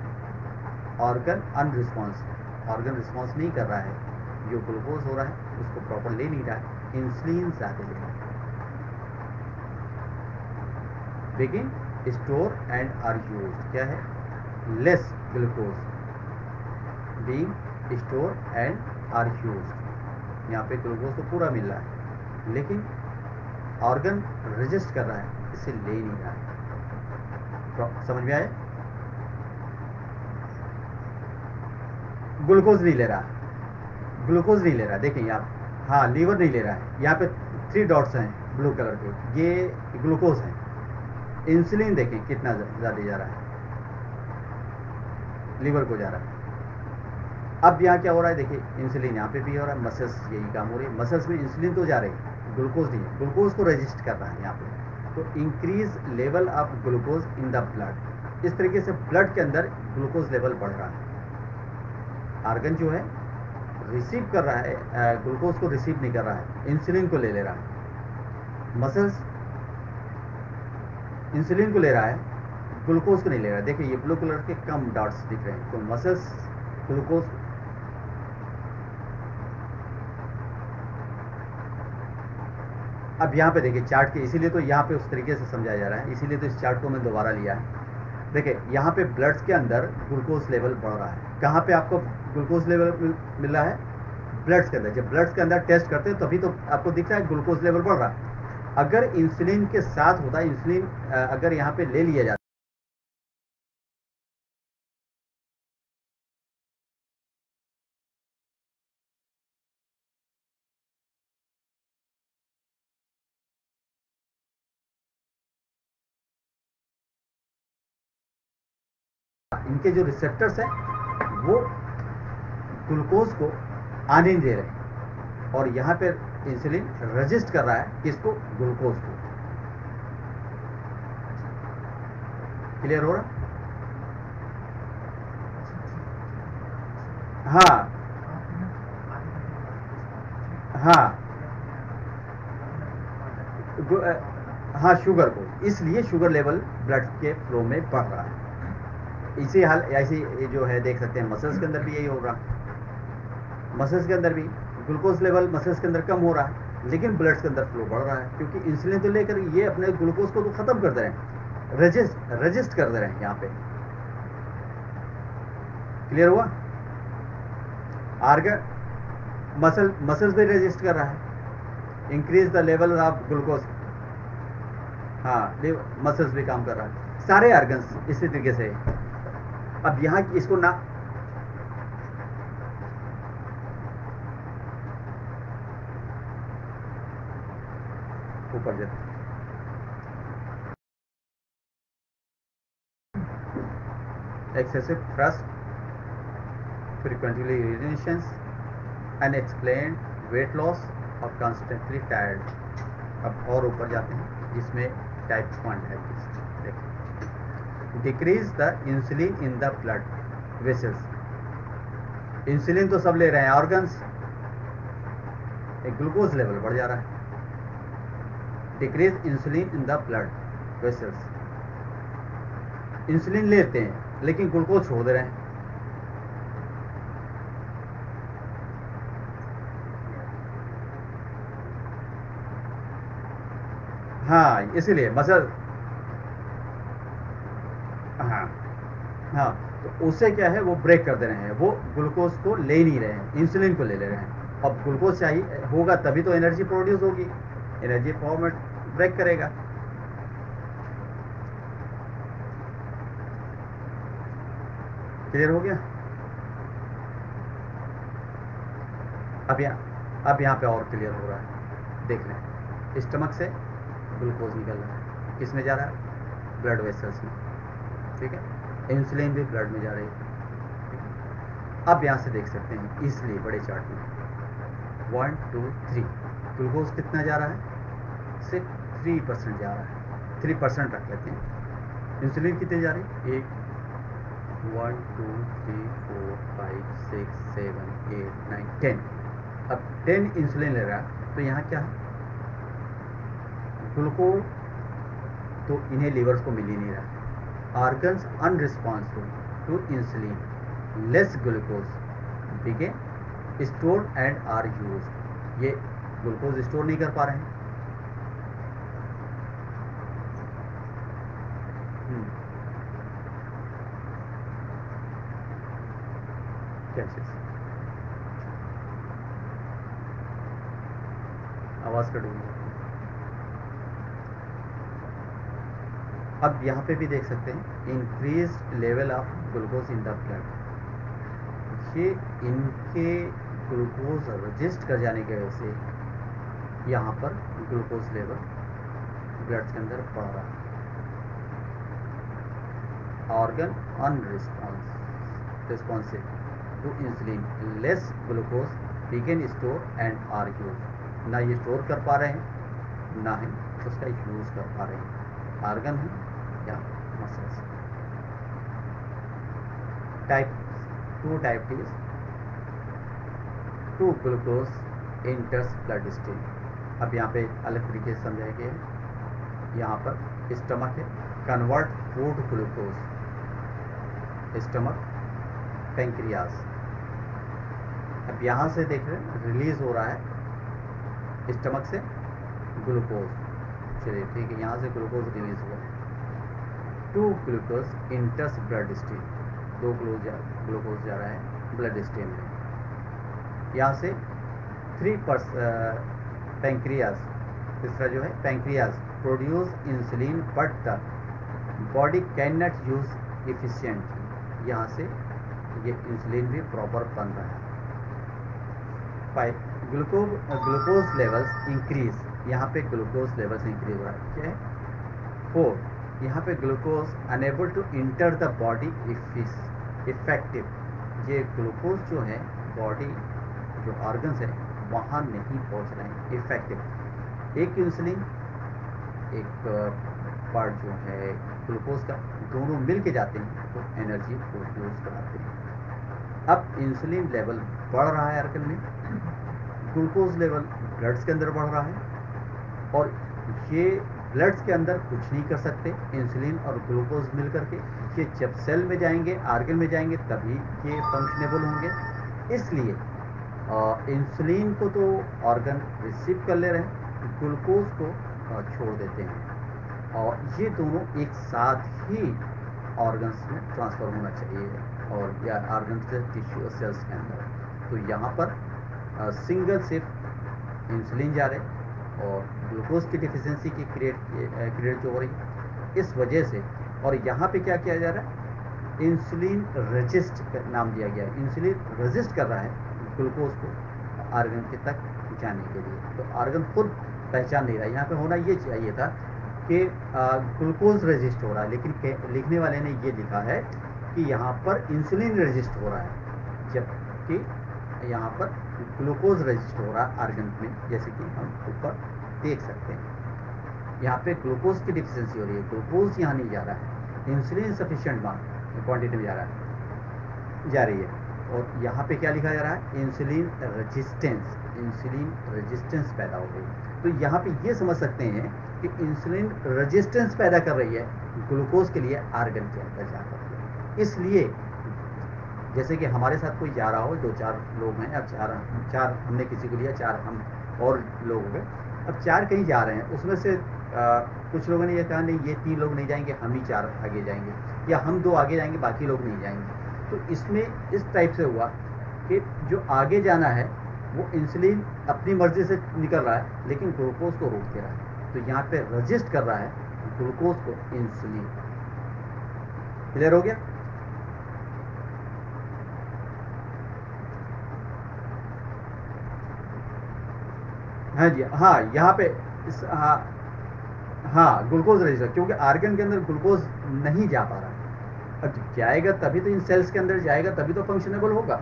ऑर्गन अनरिस्पॉन्स ऑर्गन रिस्पॉन्स नहीं कर रहा है। जो ग्लूकोज हो रहा है, उसको प्रॉपर ले नहीं रहा है। इंसुलिन रहा है। लेकिन स्टोर एंड आर यूज़ क्या है? Less glucose being store and are use यहाँ पे ग्लूकोज तो पूरा मिल रहा है। लेकिन ऑर्गन रजिस्ट कर रहा है। इसे ले नहीं रहा है। समझ में आया? ग्लूकोज नहीं ले रहा। ग्लूकोज नहीं ले रहा। देखेंगे आप हाँ लीवर नहीं ले रहा है। यहाँ पे थ्री डॉट्स हैं ब्लू कलर के। ये ग्लूकोज है। इंसुलिन देखें कितना ज़्यादा जा रहा है। लीवर को जा रहा है। अब यहाँ क्या हो रहा है? देखिए इंसुलिन यहाँ पे भी हो रहा है। मसल्स यही काम हो रही है। मसल्स में इंसुलिन तो जा रही है। ग्लूकोज नहीं है। ग्लूकोज को रजिस्ट कर रहा है यहाँ पे। तो increase level of glucose in the blood इस तरीके से ब्लड के अंदर ग्लूकोज लेवल बढ़ रहा है। आर्गन जो है रिसीव कर रहा है ग्लूकोज को रिसीव नहीं कर रहा है इंसुलिन को ले ले रहा है मसल्स इंसुलिन को ले रहा है ग्लूकोज को नहीं ले रहा है देखिए ये ब्लू कलर के कम डॉट्स दिख रहे हैं तो मसल्स ग्लूकोज अब यहाँ पे देखिए चार्ट के इसीलिए तो यहाँ पे उस तरीके से समझाया जा रहा है इसीलिए तो इस चार्ट को मैं दोबारा लिया है देखिए, यहाँ पे ब्लड्स के अंदर ग्लूकोज लेवल बढ़ रहा है। कहाँ पे आपको ग्लूकोज लेवल मिल रहा है? ब्लड्स के अंदर। जब ब्लड्स के अंदर टेस्ट करते हैं, तभी तो आपको दिख रहा है ग्लूकोज लेवल बढ़ रहा है। अगर इंसुलिन के साथ होता है इंसुलिन अगर यहाँ पे ले लिया जाता इनके जो रिसेप्टर्स हैं, वो ग्लूकोज को आने दे रहे हैं। और यहाँ पर इंसुलिन रजिस्ट कर रहा है किसको? ग्लूकोज को। क्लियर हो रहा? हाँ। हाँ। हाँ शुगर को। इसलिए शुगर लेवल ब्लड के फ्लो में बढ़ रहा है। इसी हाल ऐसी जो है, देख सकते हैं मसल्स के अंदर भी यही हो रहा। मसल्स के अंदर भी ग्लूकोज लेवल मसल्स के अंदर कम हो रहा है, लेकिन ब्लड के अंदर फ्लो बढ़ रहा है, क्योंकि इंसुलिन तो लेकर ये अपने ग्लूकोज को तो खत्म कर दे रहे हैं रजिस्ट रजिस्ट कर दे रहे हैं यहाँ पे। क्लियर हुआ? आर्गन मसल मसल्स भी रजिस्ट कर रहा है। Increase the level of glucose हाँ मसल्स भी काम कर रहा है। सारे आर्गन्स इसी तरीके से अब यहाँ इसको ना ऊपर देते excessive thrust frequently radiation and explain weight loss और कॉन्स्टेंटली टायर्ड अब और ऊपर जाते हैं, जिसमें टाइप पॉइंट है decrease the insulin in the blood vessels insulin तो सब ले रहे हैं ऑर्गन्स एक ग्लूकोज लेवल बढ़ जा रहा है. Decrease insulin in the blood vessels insulin लेते हैं, लेकिन ग्लूकोज छोड़ दे रहे हैं. हाँ इसीलिए मसल हाँ हाँ तो उससे क्या है, वो ब्रेक कर दे रहे हैं। वो ग्लूकोज को ले नहीं रहे हैं इंसुलिन को ले ले रहे हैं। अब ग्लूकोज चाहिए, होगा तभी तो एनर्जी प्रोड्यूस होगी। एनर्जी फॉर्मेट ब्रेक करेगा। क्लियर हो गया? अब यहाँ अब यहाँ पे और क्लियर हो रहा है। देख रहे हैं स्टमक से ग्लूकोज निकल रहा है। किसमें जा रहा है? ब्लड वेसल्स में। ठीक है? इंसुलिन भी ब्लड में जा रही है। अब यहाँ से देख सकते हैं इसलिए बड़े चार्ट में। वन टू थ्री ग्लूकोज कितना जा रहा है? सिर्फ़ थ्री परसेंट जा रहा है। थ्री परसेंट रख लेते हैं। इंसुलिन कितने जा रही है? एक। One two three four five six seven eight nine ten अब टेन इंसुलिन ले रहा है तो यहाँ क्या है? ग्लूकोज तो इन्हें लीवर्स को मिल ही नहीं रहा। Organs unresponsible to insulin less glucose ठीक है स्टोर एंड आर यूज़ ये ग्लूकोज स्टोर नहीं कर पा रहे हैं। कैसे आवाज़ कट गई अब यहाँ पे भी देख सकते हैं increase level of glucose in the blood ये इनके ग्लूकोज रजिस्ट कर जाने की वजह से यहाँ पर ग्लूकोज लेवल ब्लड के अंदर बढ़ रहा है। Organ unresponse responsive to insulin less glucose begin store and are use ना ये स्टोर कर पा रहे हैं, ना ही उसका यूज़ कर पा रहे हैं। आर्गन है। Muscles type two diabetes two glucose enters blood stream अब यहाँ पे अलग तरीके से है यहाँ पर स्टमक है। Convert food glucose stomach pancreas अब यहाँ से देख रहे हैं रिलीज़ हो रहा है स्टमक से ग्लूकोज चलिए, ठीक है, यहाँ से ग्लूकोज रिलीज़ हुआ। Two glucose enters blood stream दो ग्लूकोज जा रहा है ब्लड स्ट्रीम में। यहाँ से थ्री परस पेंक्रियाज तीसरा जो है pancreas produce insulin but the body can not use efficient यहाँ से ये इंसुलिन भी प्रॉपर बन रहा है। Five glucose glucose levels increase यहाँ पे ग्लूकोज लेवल्स इंक्रीज हो रहा है क्या है? फोर यहाँ पे glucose unable to enter the body effective ये ग्लूकोज जो है बॉडी जो ऑर्गन्स है, वहाँ नहीं पहुँच रहे हैं इफ़ेक्टिव एक इंसुलिन एक पार्ट जो है ग्लूकोज का, दोनों मिल के जाते हैं तो एनर्जी प्रोड्यूस कराते हैं। अब इंसुलिन लेवल बढ़ रहा है आर्गन में। ग्लूकोज लेवल ब्लड्स के अंदर बढ़ रहा है। और ये ब्लड्स के अंदर कुछ नहीं कर सकते। इंसुलिन और ग्लूकोज मिल करके ये जब सेल में जाएँगे, आर्गन में जाएँगे, तभी ये फंक्शनेबल होंगे। इसलिए इंसुलिन को तो ऑर्गन रिसीव कर ले रहे हैं, ग्लूकोज को छोड़ देते हैं। और ये दोनों एक साथ ही ऑर्गन्स में ट्रांसफ़र होना चाहिए और या ऑर्गन से टिश्यू सेल्स के अंदर। तो यहाँ पर सिंगल सिर्फ़ इंसुलिन जा रहे और ग्लूकोज की डिफिशेंसी की क्रिएट क्रिएट जो हो रही इस वजह से, और यहाँ पे क्या किया जा रहा है? इंसुलिन रजिस्ट नाम दिया गया है। इंसुलिन रजिस्ट कर रहा है ग्लूकोज को आर्गन के तक पहुँचाने के लिए। तो आर्गन खुद पहचान नहीं रहा है। यहाँ पर होना ये चाहिए था कि ग्लूकोज रजिस्ट हो रहा है, लेकिन लिखने वाले ने ये लिखा है कि यहाँ पर इंसुलिन रजिस्ट हो रहा है, जबकि यहाँ पर ग्लूकोज रजिस्ट हो रहा आर्गन में, जैसे कि हम ऊपर देख सकते हैं। यहाँ पे ग्लूकोज की डिफिशियंसी हो रही है। ग्लूकोज यहाँ नहीं जा रहा है। इंसुलिन सफिशियंट क्वांटिटी में जा रहा है। जा रही है। और यहाँ पे क्या लिखा जा रहा है? इंसुलिन रेजिस्टेंस इंसुलिन रेजिस्टेंस पैदा हो गई। तो यहाँ पे ये समझ सकते हैं कि इंसुलिन रेजिस्टेंस पैदा कर रही है, ग्लूकोज के लिए आर्गन के अंदर जाकर इसलिए जैसे कि हमारे साथ कोई जा रहा हो दो चार लोग हैं अब चार चार हमने किसी को लिया चार हम और लोग हो। गए अब चार कहीं जा रहे हैं उसमें से आ, कुछ लोगों ने यह कहा नहीं ये तीन लोग नहीं जाएँगे हम ही चार आगे जाएँगे। या हम दो आगे जाएँगे बाकी लोग नहीं जाएँगे। तो इसमें इस टाइप से हुआ कि जो आगे जाना है वो इंसुलिन अपनी मर्ज़ी से निकल रहा है लेकिन ग्लूकोज को रोक दे रहा है। तो यहाँ पे रजिस्ट कर रहा है ग्लूकोज को इंसुलिन क्लियर हो गया? हाँ जी हाँ यहाँ पे इस हाँ हाँ ग्लूकोज रजिस्टर क्योंकि आर्गन के अंदर ग्लूकोज नहीं जा पा रहा है। अब जाएगा तभी तो इन सेल्स के अंदर जाएगा, तभी तो फंक्शनेबल होगा।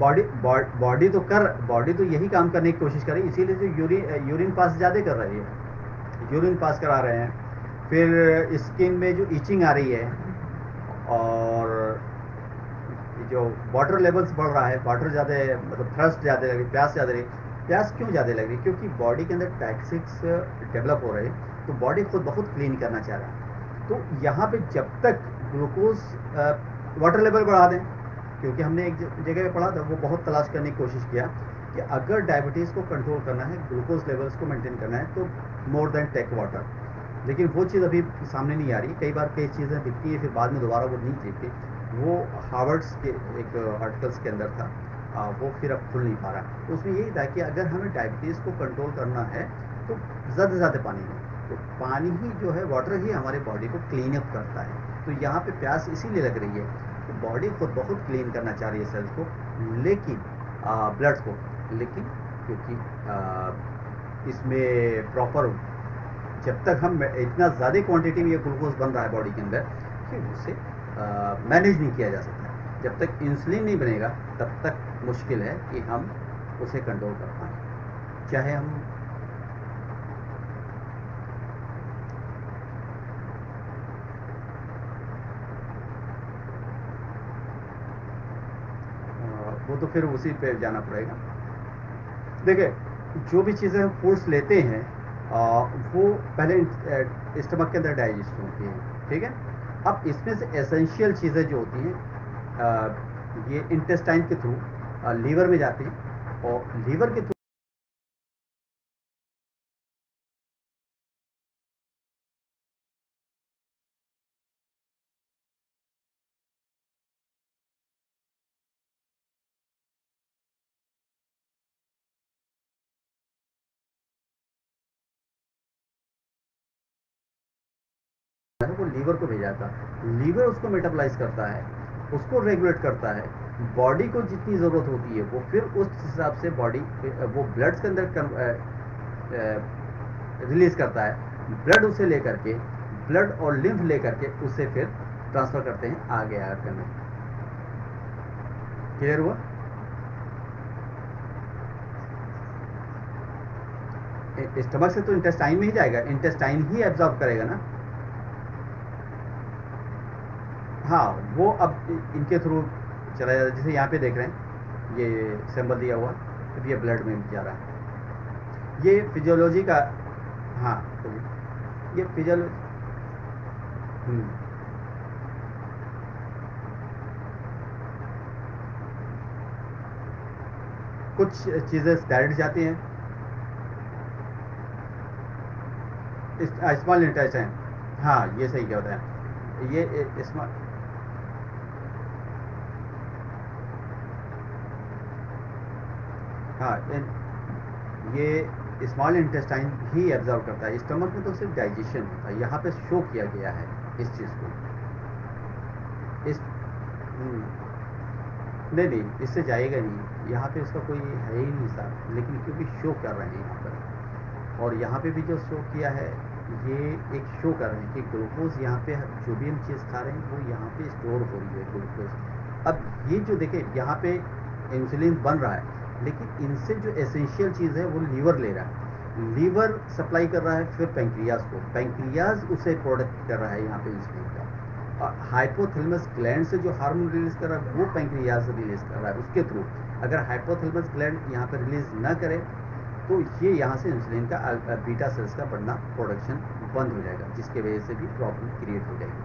बॉडी बॉडी तो कर बॉडी तो यही काम करने की कोशिश कर रही है, इसीलिए तो यूरिन यूरिन पास ज़्यादा कर रही है। यूरिन पास करा रहे हैं। फिर स्किन में जो इचिंग आ रही है और जो वाटर लेवल्स बढ़ रहा है वाटर ज़्यादा मतलब थ्रस्ट ज़्यादा लग रही, प्यास ज़्यादा लगी प्यास क्यों ज़्यादा लग रही? क्योंकि बॉडी के अंदर टैक्सिक्स डेवलप हो रहे हैं तो बॉडी खुद बहुत क्लीन करना चाह रहा है। तो यहाँ पे जब तक ग्लूकोज वाटर लेवल बढ़ा दें, क्योंकि हमने एक जगह पे पढ़ा था, वो बहुत तलाश करने की कोशिश किया कि अगर डायबिटीज़ को कंट्रोल करना है ग्लूकोज लेवल्स को मेंटेन करना है तो मोर देन टेक वाटर लेकिन वो चीज़ अभी सामने नहीं आ रही। कई बार कई चीज़ें दिखती है फिर बाद में दोबारा वो नहीं दिखती। वो हार्वर्ड्स के एक आर्टिकल्स के अंदर था। आ, वो फिर अब खुल नहीं पा रहा। तो उसमें यही था कि अगर हमें डायबिटीज़ को कंट्रोल करना है तो ज़्यादा से ज़्यादा पानी लें। तो पानी ही जो है वाटर ही हमारे बॉडी को क्लीन अप करता है। तो यहाँ पे प्यास इसीलिए लग रही है तो बॉडी खुद बहुत क्लीन करना चाह रही है सेल्स को लेकिन ब्लड को। लेकिन क्योंकि इसमें प्रॉपर जब तक हम इतना ज़्यादा क्वांटिटी में ये ग्लूकोज बन रहा है बॉडी के अंदर कि उसे मैनेज नहीं किया जा सकता। जब तक इंसुलिन नहीं बनेगा, तब तक मुश्किल है कि हम उसे कंट्रोल कर पाए। चाहे हम? वो तो फिर उसी पे जाना पड़ेगा। देखिए, जो भी चीज़ें हम फूड्स लेते हैं आ, वो पहले स्टमक के अंदर डाइजेस्ट होती हैं ठीक है? अब इसमें से एसेंशियल चीज़ें जो होती हैं ये इंटेस्टाइन के थ्रू लीवर में जाती हैं और लीवर के थ्रू लीवर को भेजा था। लीवर उसको मेटाबलाइज करता है, उसको रेगुलेट करता है। बॉडी को जितनी ज़रूरत होती है, वो फिर उस हिसाब से बॉडी वो ब्लड के अंदर रिलीज़ करता है। ब्लड उसे लेकर के ब्लड और लिम्फ लेकर के उसे फिर ट्रांसफ़र करते हैं आगे आगे में क्लियर हुआ? स्टमक से तो इंटेस्टाइन में ही जाएगा। इंटेस्टाइन ही एब्जॉर्ब करेगा ना? हाँ वो अब इनके थ्रू चला जाता है जैसे यहाँ पे देख रहे हैं, ये सिंबल दिया हुआ, अब ये ब्लड में जा रहा है। ये फिजियोलॉजी का हाँ ये फिजियोलॉजी हम्म। कुछ चीज़ें डायरेक्ट जाती हैं। स्मॉल इंटेस्टाइन हाँ ये सही क्या होता है। ये स्मॉल हाँ ये स्मॉल इंटेस्टाइन ही एब्जॉर्व करता है। स्टमक में तो सिर्फ़ डाइजेशन होता है। यहाँ पे शो किया गया है इस चीज़ को। इस हम्म, नहीं नहीं इससे जाएगा नहीं। यहाँ पे उसका कोई है ही नहीं साहब। लेकिन क्योंकि शो कर रहे हैं यहाँ पर। और यहाँ पे भी जो शो किया है ये एक शो कर रहे हैं कि ग्लूकोज यहाँ पे जो भी हम चीज़ खा रहे हैं वो यहाँ पे स्टोर हो रही है ग्लूकोज अब ये जो देखे यहाँ पे इंसुलिन बन रहा है। लेकिन इनसे जो एसेंशियल चीज़ है, वो लीवर ले रहा है। लीवर सप्लाई कर रहा है, फिर पैंक्रियाज को। पैंक्रियाज उसे प्रोडक्ट कर रहा है यहाँ पे इंसुलिन का। और हाइपोथैलेमस ग्लैंड से जो हार्मोन रिलीज़ कर रहा है, वो पेंक्रियाज रिलीज़ कर रहा है उसके थ्रू अगर हाइपोथैलेमस ग्लैंड यहाँ पर रिलीज़ न करे तो ये यहाँ से इंसुलिन का बीटा सेल्स का बढ़ना प्रोडक्शन बंद हो जाएगा, जिसकी वजह से भी प्रॉब्लम क्रिएट हो जाएगी।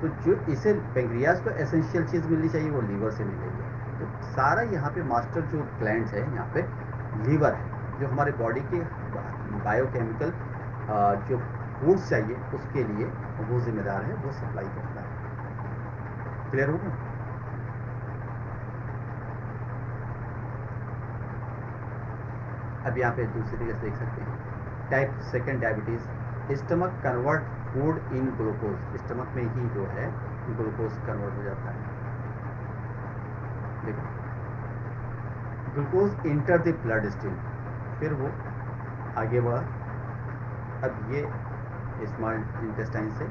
तो जो इसे पेंक्रियाज को एसेंशियल चीज़ मिलनी चाहिए, वो लीवर से मिलेगी। तो सारा यहाँ पे मास्टर जो ग्लैंड है, यहाँ पे लीवर है, जो हमारे बॉडी के बायोकेमिकल जो फूड्स चाहिए, उसके लिए वो जिम्मेदार है, वो सप्लाई करता है। क्लियर हो गया? अब यहाँ पे दूसरी तरीके से देख सकते हैं। Type second diabetes stomach convert food in glucose stomach में ही जो है ग्लूकोज कन्वर्ट हो जाता है। Glucose enter the blood stream फिर वो आगे बढ़ा। अब ये स्मॉल इंटेस्टाइन से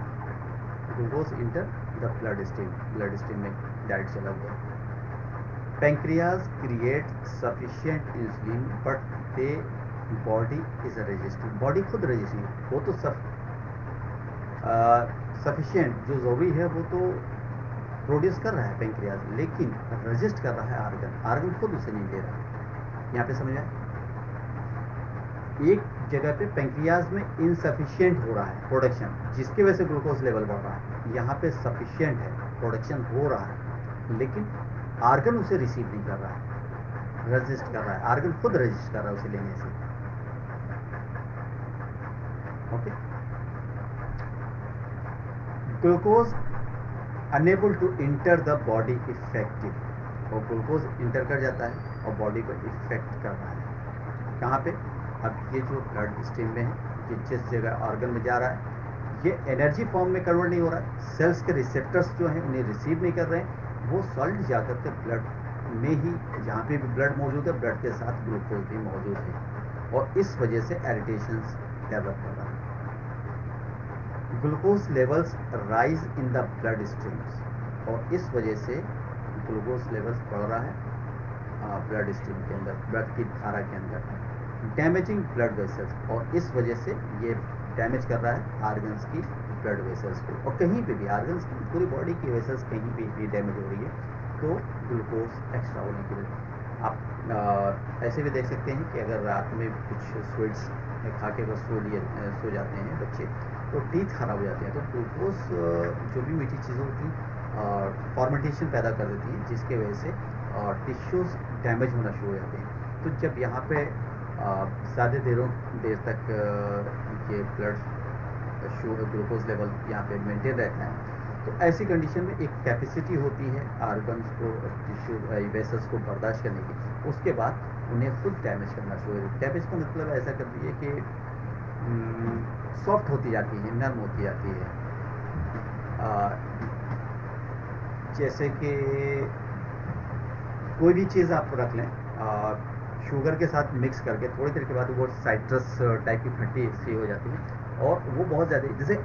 glucose enter the blood stream blood stream में डायरेक्ट चला गया pancreas create sufficient insulin but the body is resisting body खुद रजिस्टिंग वो तो सफ सफिशियंट जो ज़रूरी है वो तो प्रोड्यूस कर रहा है पेंक्रियाज लेकिन रजिस्ट कर रहा है आर्गन। आर्गन खुद उसे नहीं दे रहा। यहाँ पे समझ आए एक जगह पे पेंक्रियाज में इनसफिशियंट हो रहा है प्रोडक्शन जिसकी वजह से ग्लूकोज लेवल बढ़ रहा है। यहाँ पे सफिशियंट है प्रोडक्शन हो रहा है, लेकिन आर्गन उसे रिसीव नहीं कर रहा है। रजिस्ट कर रहा है। आर्गन खुद रजिस्ट कर रहा है उसे लेने से। Okay? Glucose unable to enter the body effective और ग्लूकोज इंटर कर जाता है और बॉडी को इफ़ेक्ट कर रहा है। कहाँ पे? अब ये जो ब्लड स्ट्रीम में है, ये जिस जगह ऑर्गन में जा रहा है, ये एनर्जी फॉर्म में कन्वर्ट नहीं हो रहा है। सेल्स के रिसेप्टर्स जो हैं, उन्हें रिसीव नहीं कर रहे हैं। वो सॉलिड जाकर के ब्लड में ही, जहाँ पे भी ब्लड मौजूद है ब्लड के साथ ग्लूकोज भी मौजूद है। और इस वजह से एरिटेशन डेवलप है। Glucose levels rise in the blood streams. और इस वजह से ग्लूकोज लेवल्स बढ़ रहा है ब्लड स्ट्रीम के अंदर ब्लड की धारा के अंदर। डैमेजिंग ब्लड वेसल्स और इस वजह से ये डैमेज कर रहा है आर्गन्स की ब्लड वेसल्स को। और कहीं पे भी आर्गन्स की पूरी बॉडी की वेसल्स कहीं पे भी डैमेज हो रही है तो ग्लूकोज एक्स्ट्रा होने के लिए आप आ, ऐसे भी देख सकते हैं कि अगर रात में कुछ स्वीट्स खा के अगर सो लिए सो जाते हैं बच्चे तो टीथ खराब हो जाते हैं। तो ग्लूकोज जो भी मीठी चीज़ें हैं फॉर्मेंटेशन पैदा कर देती है, जिसके वजह से टिश्यूज़ डैमेज होना शुरू हो जाते हैं। तो जब यहाँ पे ज़्यादा देरों, देर तक ये ब्लड शुगर ग्लूकोज लेवल यहाँ पे मेंटेन रहता है तो ऐसी कंडीशन में एक कैपेसिटी होती है आर्गन्स को टिश्यू वेसल्स को बर्दाश्त करने की। उसके बाद उन्हें खुद डैमेज करना शुरू हो डैमेज का मतलब ऐसा कर दिए कि सॉफ्ट होती जाती है नर्म होती जाती है। जैसे कि कोई भी चीज़ आप रख लें शुगर के साथ मिक्स करके थोड़ी देर के बाद वो साइट्रस टाइप की खट्टी सी हो जाती है और वो बहुत ज़्यादा, जैसे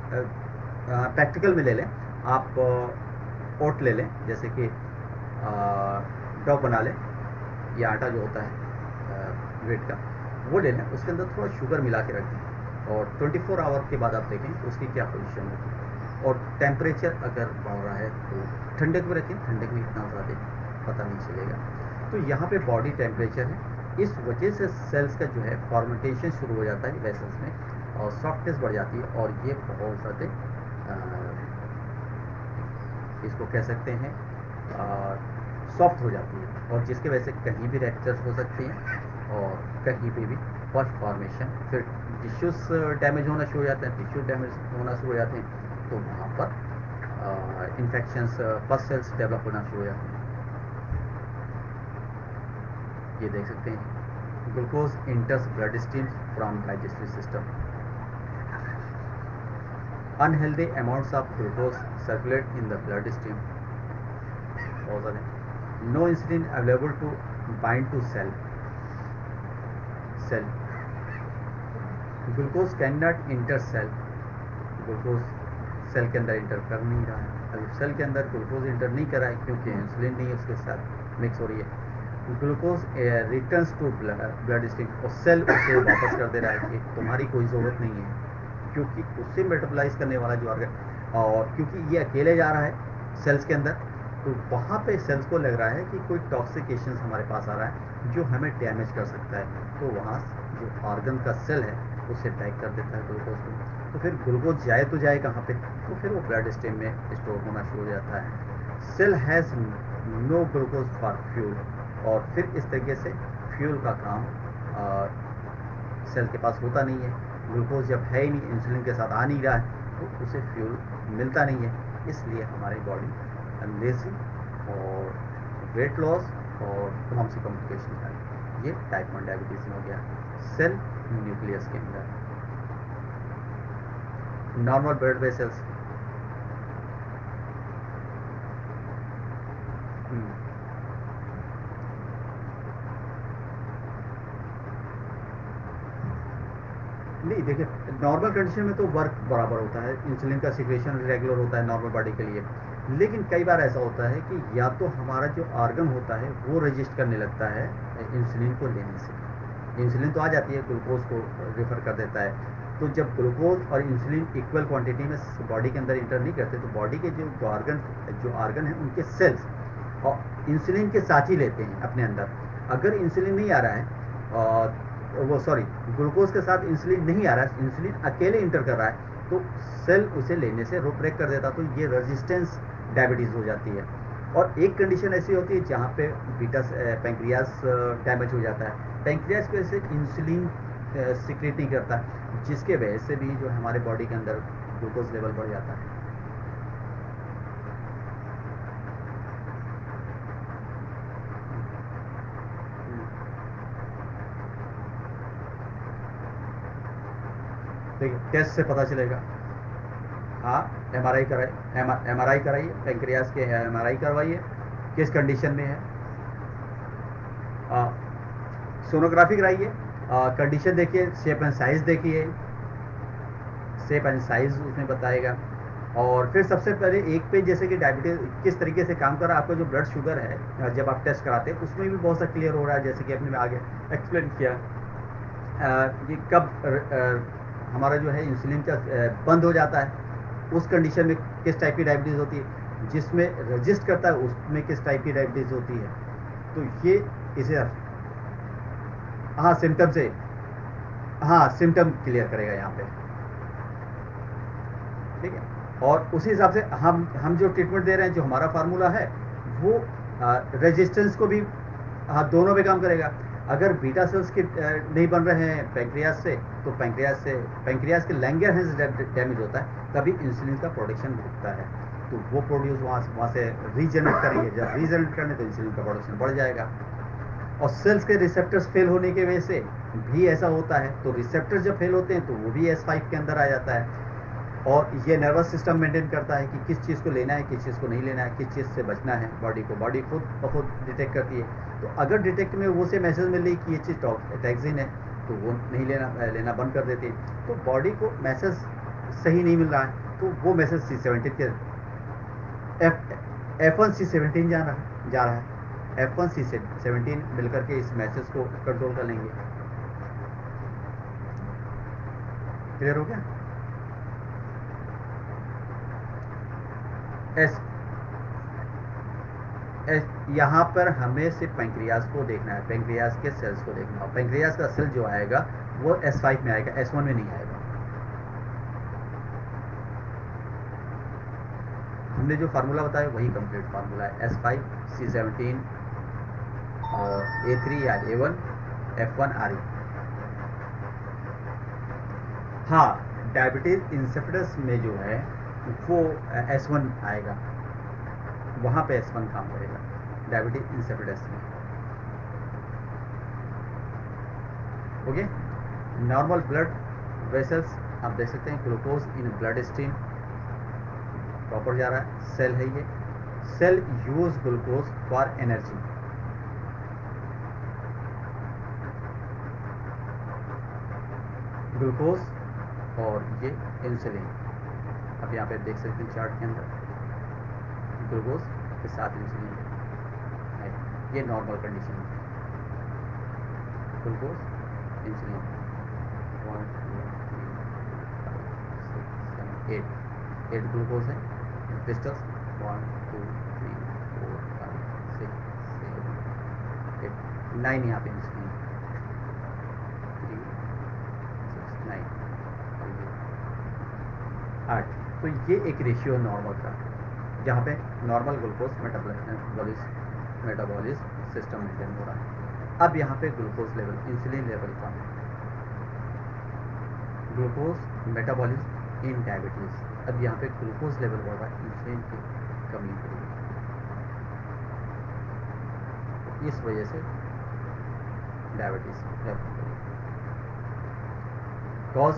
प्रैक्टिकल में ले लें, आप ओट ले लें, जैसे कि डॉ बना लें, या आटा जो होता है वेट का, वो ले लें, उसके अंदर थोड़ा शुगर मिला के रख दें। और 24 फोर आवर के बाद आप देखें उसकी क्या पोजीशन होगी और टेम्परेचर अगर बढ़ रहा है तो ठंडक में रखें, ठंडक में इतना ज़्यादा पता नहीं चलेगा। तो यहाँ पे बॉडी टेम्परेचर है। इस वजह से सेल्स का जो है फॉर्मेंटेशन शुरू हो जाता है वेसल्स में और सॉफ्टनेस बढ़ जाती है और ये बहुत ज़्यादा इसको कह सकते हैं सॉफ्ट हो जाती है। और जिसकी वजह से कहीं भी रेक्चर्स हो सकती हैं और कहीं पे भी फ़र्स्ट फॉर्मेशन फिर टिश्यूज डैमेज होना शुरू हो जाते हैं टिश्यू डैमेज होना शुरू हो जाते हैं तो वहाँ पर इन्फेक्शंस फ़र्स्ट सेल्स डेवलप होना शुरू हो जाते हैं। ये देख सकते हैं glucose enters blood stream from digestive system unhealthy amounts of glucose circulate in the blood stream no insulin available to bind to cell cell glucose can not enter cell glucose cell के अंदर इंटर कर नहीं रहा है। अभी सेल के अंदर ग्लूकोज इंटर नहीं कर रहा है, क्योंकि इंसुलिन नहीं उसके साथ मिक्स हो रही है। Glucose returns to blood stream और सेल उसे वापस कर दे रहा है कि तुम्हारी कोई ज़रूरत नहीं है। क्योंकि उससे मेटाबलाइज करने वाला जो ऑर्गन और क्योंकि ये अकेले जा रहा है सेल्स के अंदर तो वहाँ पे सेल्स को लग रहा है कि कोई टॉक्सिकेशन हमारे पास आ रहा है, जो हमें डैमेज कर सकता है। तो वहाँ जो ऑर्गन का सेल है उसे पैक कर देता है ग्लूकोज को। तो फिर ग्लूकोज जाए तो जाए कहाँ पे? तो फिर वो ब्लड स्ट्रीम में स्टोर होना शुरू हो जाता है। Cell has no glucose for fuel और फिर इस तरीके से फ्यूल का काम सेल के पास होता नहीं है। ग्लूकोज जब है ही नहीं इंसुलिन के साथ आ नहीं रहा है तो उसे फ्यूल मिलता नहीं है। इसलिए हमारी बॉडी लेजी और वेट लॉस और तमाम सी कॉम्प्लिकेशन है ये टाइप वन डायबिटीज़ में हो गया। सेल न्यूक्लियस के अंदर। नॉर्मल ब्लड वेसल्स नहीं, देखिए नॉर्मल कंडीशन में तो वर्क बराबर होता है। इंसुलिन का सिचुएशन रेगुलर होता है नॉर्मल बॉडी के लिए। लेकिन कई बार ऐसा होता है कि या तो हमारा जो ऑर्गन होता है, वो रजिस्ट करने लगता है इंसुलिन को लेने से। इंसुलिन तो आ जाती है ग्लूकोज को रेफर कर देता है। तो जब ग्लूकोज और इंसुलिन इक्वल क्वांटिटी में बॉडी के अंदर इंटर नहीं करते तो बॉडी के जो ऑर्गन जो ऑर्गन है, उनके सेल्स और इंसुलिन के साथ ही लेते हैं अपने अंदर। अगर इंसुलिन नहीं आ रहा है और वो सॉरी ग्लूकोज के साथ इंसुलिन नहीं आ रहा है इंसुलिन अकेले इंटर कर रहा है तो सेल उसे लेने से रोक ब्रेक कर देता तो ये रेजिस्टेंस डायबिटीज़ हो जाती है। और एक कंडीशन ऐसी होती है जहाँ पे बीटा पेंक्रियास डैमेज हो जाता है। पेंक्रियास की वजह से इंसुलिन सिक्रेट नहीं करता, जिसके वजह से भी जो हमारे बॉडी के अंदर ग्लूकोज लेवल बढ़ जाता है। टेस्ट से पता चलेगा। हाँ? एम आर आई कराइए एम आर आई कराइए पेंक्रियास के एम आर आई करवाइए, किस कंडीशन में है? सोनोग्राफी कराइए कंडीशन देखिए शेप एंड साइज़ देखिए शेप एंड साइज़ उसमें बताएगा। और फिर सबसे पहले एक पे जैसे कि डायबिटीज़ किस तरीके से काम कर रहा है, आपका जो ब्लड शुगर है, जब आप टेस्ट कराते हैं, उसमें भी बहुत सा क्लियर हो रहा है, जैसे कि आपने आगे एक्सप्लेन किया। ये कब हमारा जो है इंसुलिन का बंद हो जाता है। उस कंडीशन में किस टाइप की डायबिटीज़ होती है, जिसमें रजिस्ट करता है, उसमें किस टाइप की डायबिटीज़ होती है। तो ये इसे हाँ सिम्टम से हाँ सिम्टम क्लियर करेगा यहाँ पे। ठीक है? और उसी हिसाब से हम हम जो ट्रीटमेंट दे रहे हैं, जो हमारा फार्मूला है, वो रेजिस्टेंस को भी हाँ दोनों पे काम करेगा। अगर बीटा सेल्स के नहीं बन रहे हैं पैंक्रियाज से तो पैंक्रियाज से पैंक्रियाज के लैंगर हेंस डैमेज होता है, तभी इंसुलिन का प्रोडक्शन रुकता है। तो वो प्रोड्यूस वहाँ से वहाँ से रीजनरेट करेंगे। जब रीजनरेट करने तो इंसुलिन का प्रोडक्शन बढ़ जाएगा। और सेल्स के रिसेप्टर्स फेल होने की वजह से भी ऐसा होता है। तो रिसेप्टर्स जब फेल होते हैं तो वो भी एस फाइव के अंदर आ जाता है। और ये नर्वस सिस्टम मेंटेन करता है कि किस चीज़ को लेना है, किस चीज़ को नहीं लेना है, किस चीज़ से बचना है बॉडी को। बॉडी खुद खुद डिटेक्ट करती है। तो अगर डिटेक्ट में वो से मैसेज मिल कि ये चीज़ टैक्सिन है तो वो नहीं लेना लेना बंद कर देती है। तो बॉडी को मैसेज सही नहीं मिल रहा है तो वो मैसेज सी सेवनटीन के F F one C seventeen जा रहा जा रहा है। एफ़ वन सी सेवनटीन मिलकर के इस मैसेज को कंट्रोल कर लेंगे। क्लियर हो गया? एस यहाँ पर हमें सिर्फ़ पेंक्रियाज को देखना है पेंक्रियाज के सेल्स को देखना है। पेंक्रियाज का सेल जो आएगा, वो S5 में आएगा S1 में नहीं आएगा। हमने जो फार्मूला बताया, वही कंप्लीट फार्मूला है। S5 C17 और A3 या A1 F1 RE हाँ डायबिटीज़ इंसेप्टस में जो है वो एस वन आएगा। वहाँ पे एस वन काम करेगा। डायबिटिक इंसेपिडस में ओके नॉर्मल ब्लड वेसल्स आप देख सकते हैं glucose in blood stream proper जा रहा है। सेल है ये। Cell use glucose for energy glucose और ये इंसुलिन अब यहाँ पे देख सकते हैं चार्ट के अंदर। ग्लूकोज के साथ इंसुलिन ये नॉर्मल कंडीशन है। Glucose insulin one two three five eight eight glucose है। Crystals one two three four five six seven eight nine यहाँ पे इंसुलिन थ्री सिक्स नाइन आठ तो ये एक रेशियो नॉर्मल का जहाँ पे normal glucose metabolism metabolism system maintain हो रहा है। अब यहाँ पे ग्लूकोज लेवल इंसुलिन लेवल है। ग्लूकोज मेटाबॉलिस इन डायबिटीज़ अब यहाँ पे ग्लूकोज लेवल बढ़ रहा है इंसुलिन की कमी हो रही है। इस वजह से diabetes cause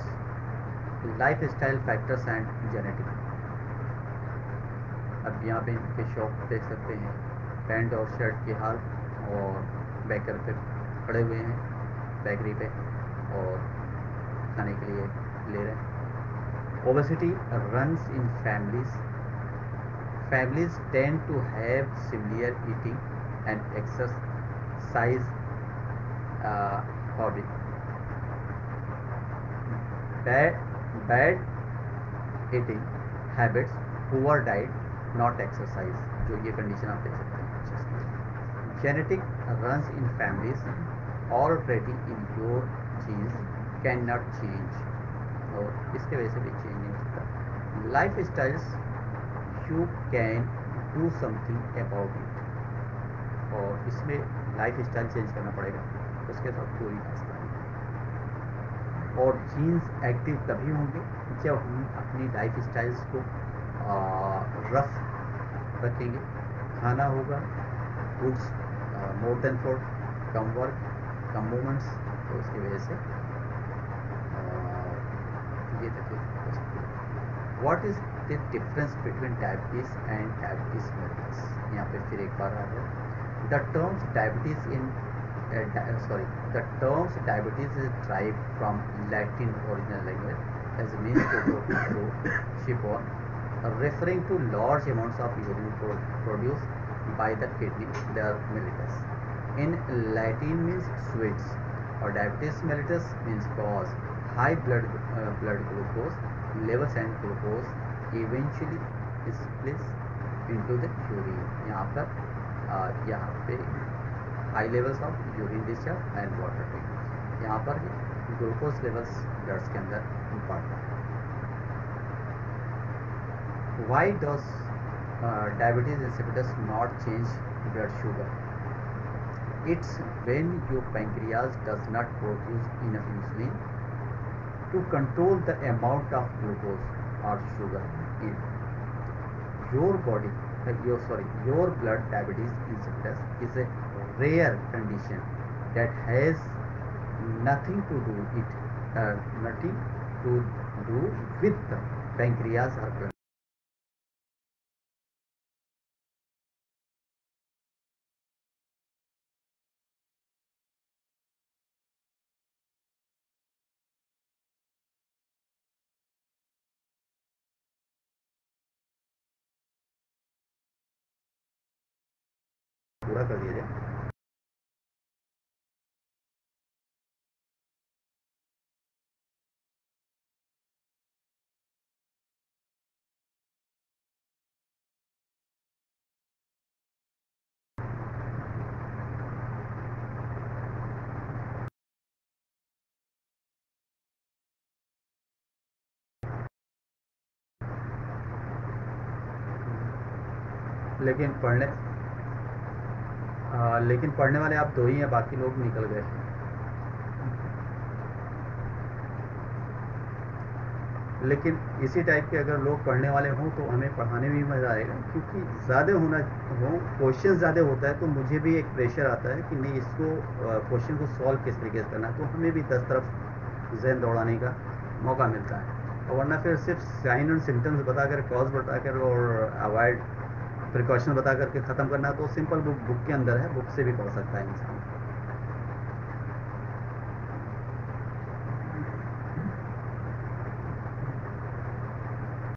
lifestyle factors and genetic अब यहाँ पे इनके शॉप देख सकते हैं। पैंट और शर्ट की हाल और बैकर पे खड़े हुए हैं बेकरी पे और खाने के लिए ले रहे हैं। Obesity runs in families families tend to have similar eating and exercise hobby bad bad eating habits poor diet not exercise जो ये कंडीशन आप देख सकते हैं। Genetic runs in families already in your cheese can not change और इसके वजह से भी चेंज नहीं होता। Lifestyles you can do something about it और इसमें लाइफ स्टाइल चेंज करना पड़ेगा, उसके साथ कोई रास्ता और जीन्स एक्टिव तभी होंगे जब हम अपनी लाइफ स्टाइल्स को रफ रखेंगे। खाना होगा फूड्स मोर देन फ़ूड कम वर्क कम मूवमेंट्स तो उसकी वजह से ये देखिए what is the difference between diabetes and diabetes medics यहाँ पे फिर एक बार आ गया। The terms diabetes in uh, sorry, the terms diabetes is derived from Latin original language as means to go through shippon, referring to large amounts of urine produced by the kidney, the mellitus. In Latin means sweets or diabetes mellitus means cause high blood uh, blood glucose levels and glucose eventually splits into the urine. यहाँ पर uh, यहाँ पे high levels of urine discharge and water take यहाँ पर ग्लूकोज लेवल्स ब्लड्स के अंदर बढ़ता है why does diabetes insipidus not change blood sugar it's when your pancreas does not produce enough insulin to control the amount of glucose or sugar in your body uh, your sorry your blood diabetes insipidus is a rare condition that has nothing to do it uh, nothing to do with the pancreas or लेकिन पढ़ने आ, लेकिन पढ़ने वाले आप दो ही हैं बाकी लोग निकल गए। लेकिन इसी टाइप के अगर लोग पढ़ने वाले हों तो हमें पढ़ाने में भी मज़ा आएगा क्योंकि ज़्यादा होना हो क्वेश्चन ज़्यादा होता है तो मुझे भी एक प्रेशर आता है कि नहीं इसको क्वेश्चन को सॉल्व किस तरीके से करना है? तो हमें भी दस तरफ़ जहन दौड़ाने का मौका मिलता है। वरना फिर सिर्फ़ साइन एंड सिम्टम्स बताकर कॉज बता कर और अवॉइड प्रिकॉशन बता करके ख़त्म करना तो सिंपल बुक बुक के अंदर है बुक से भी पढ़ सकता है इंसान।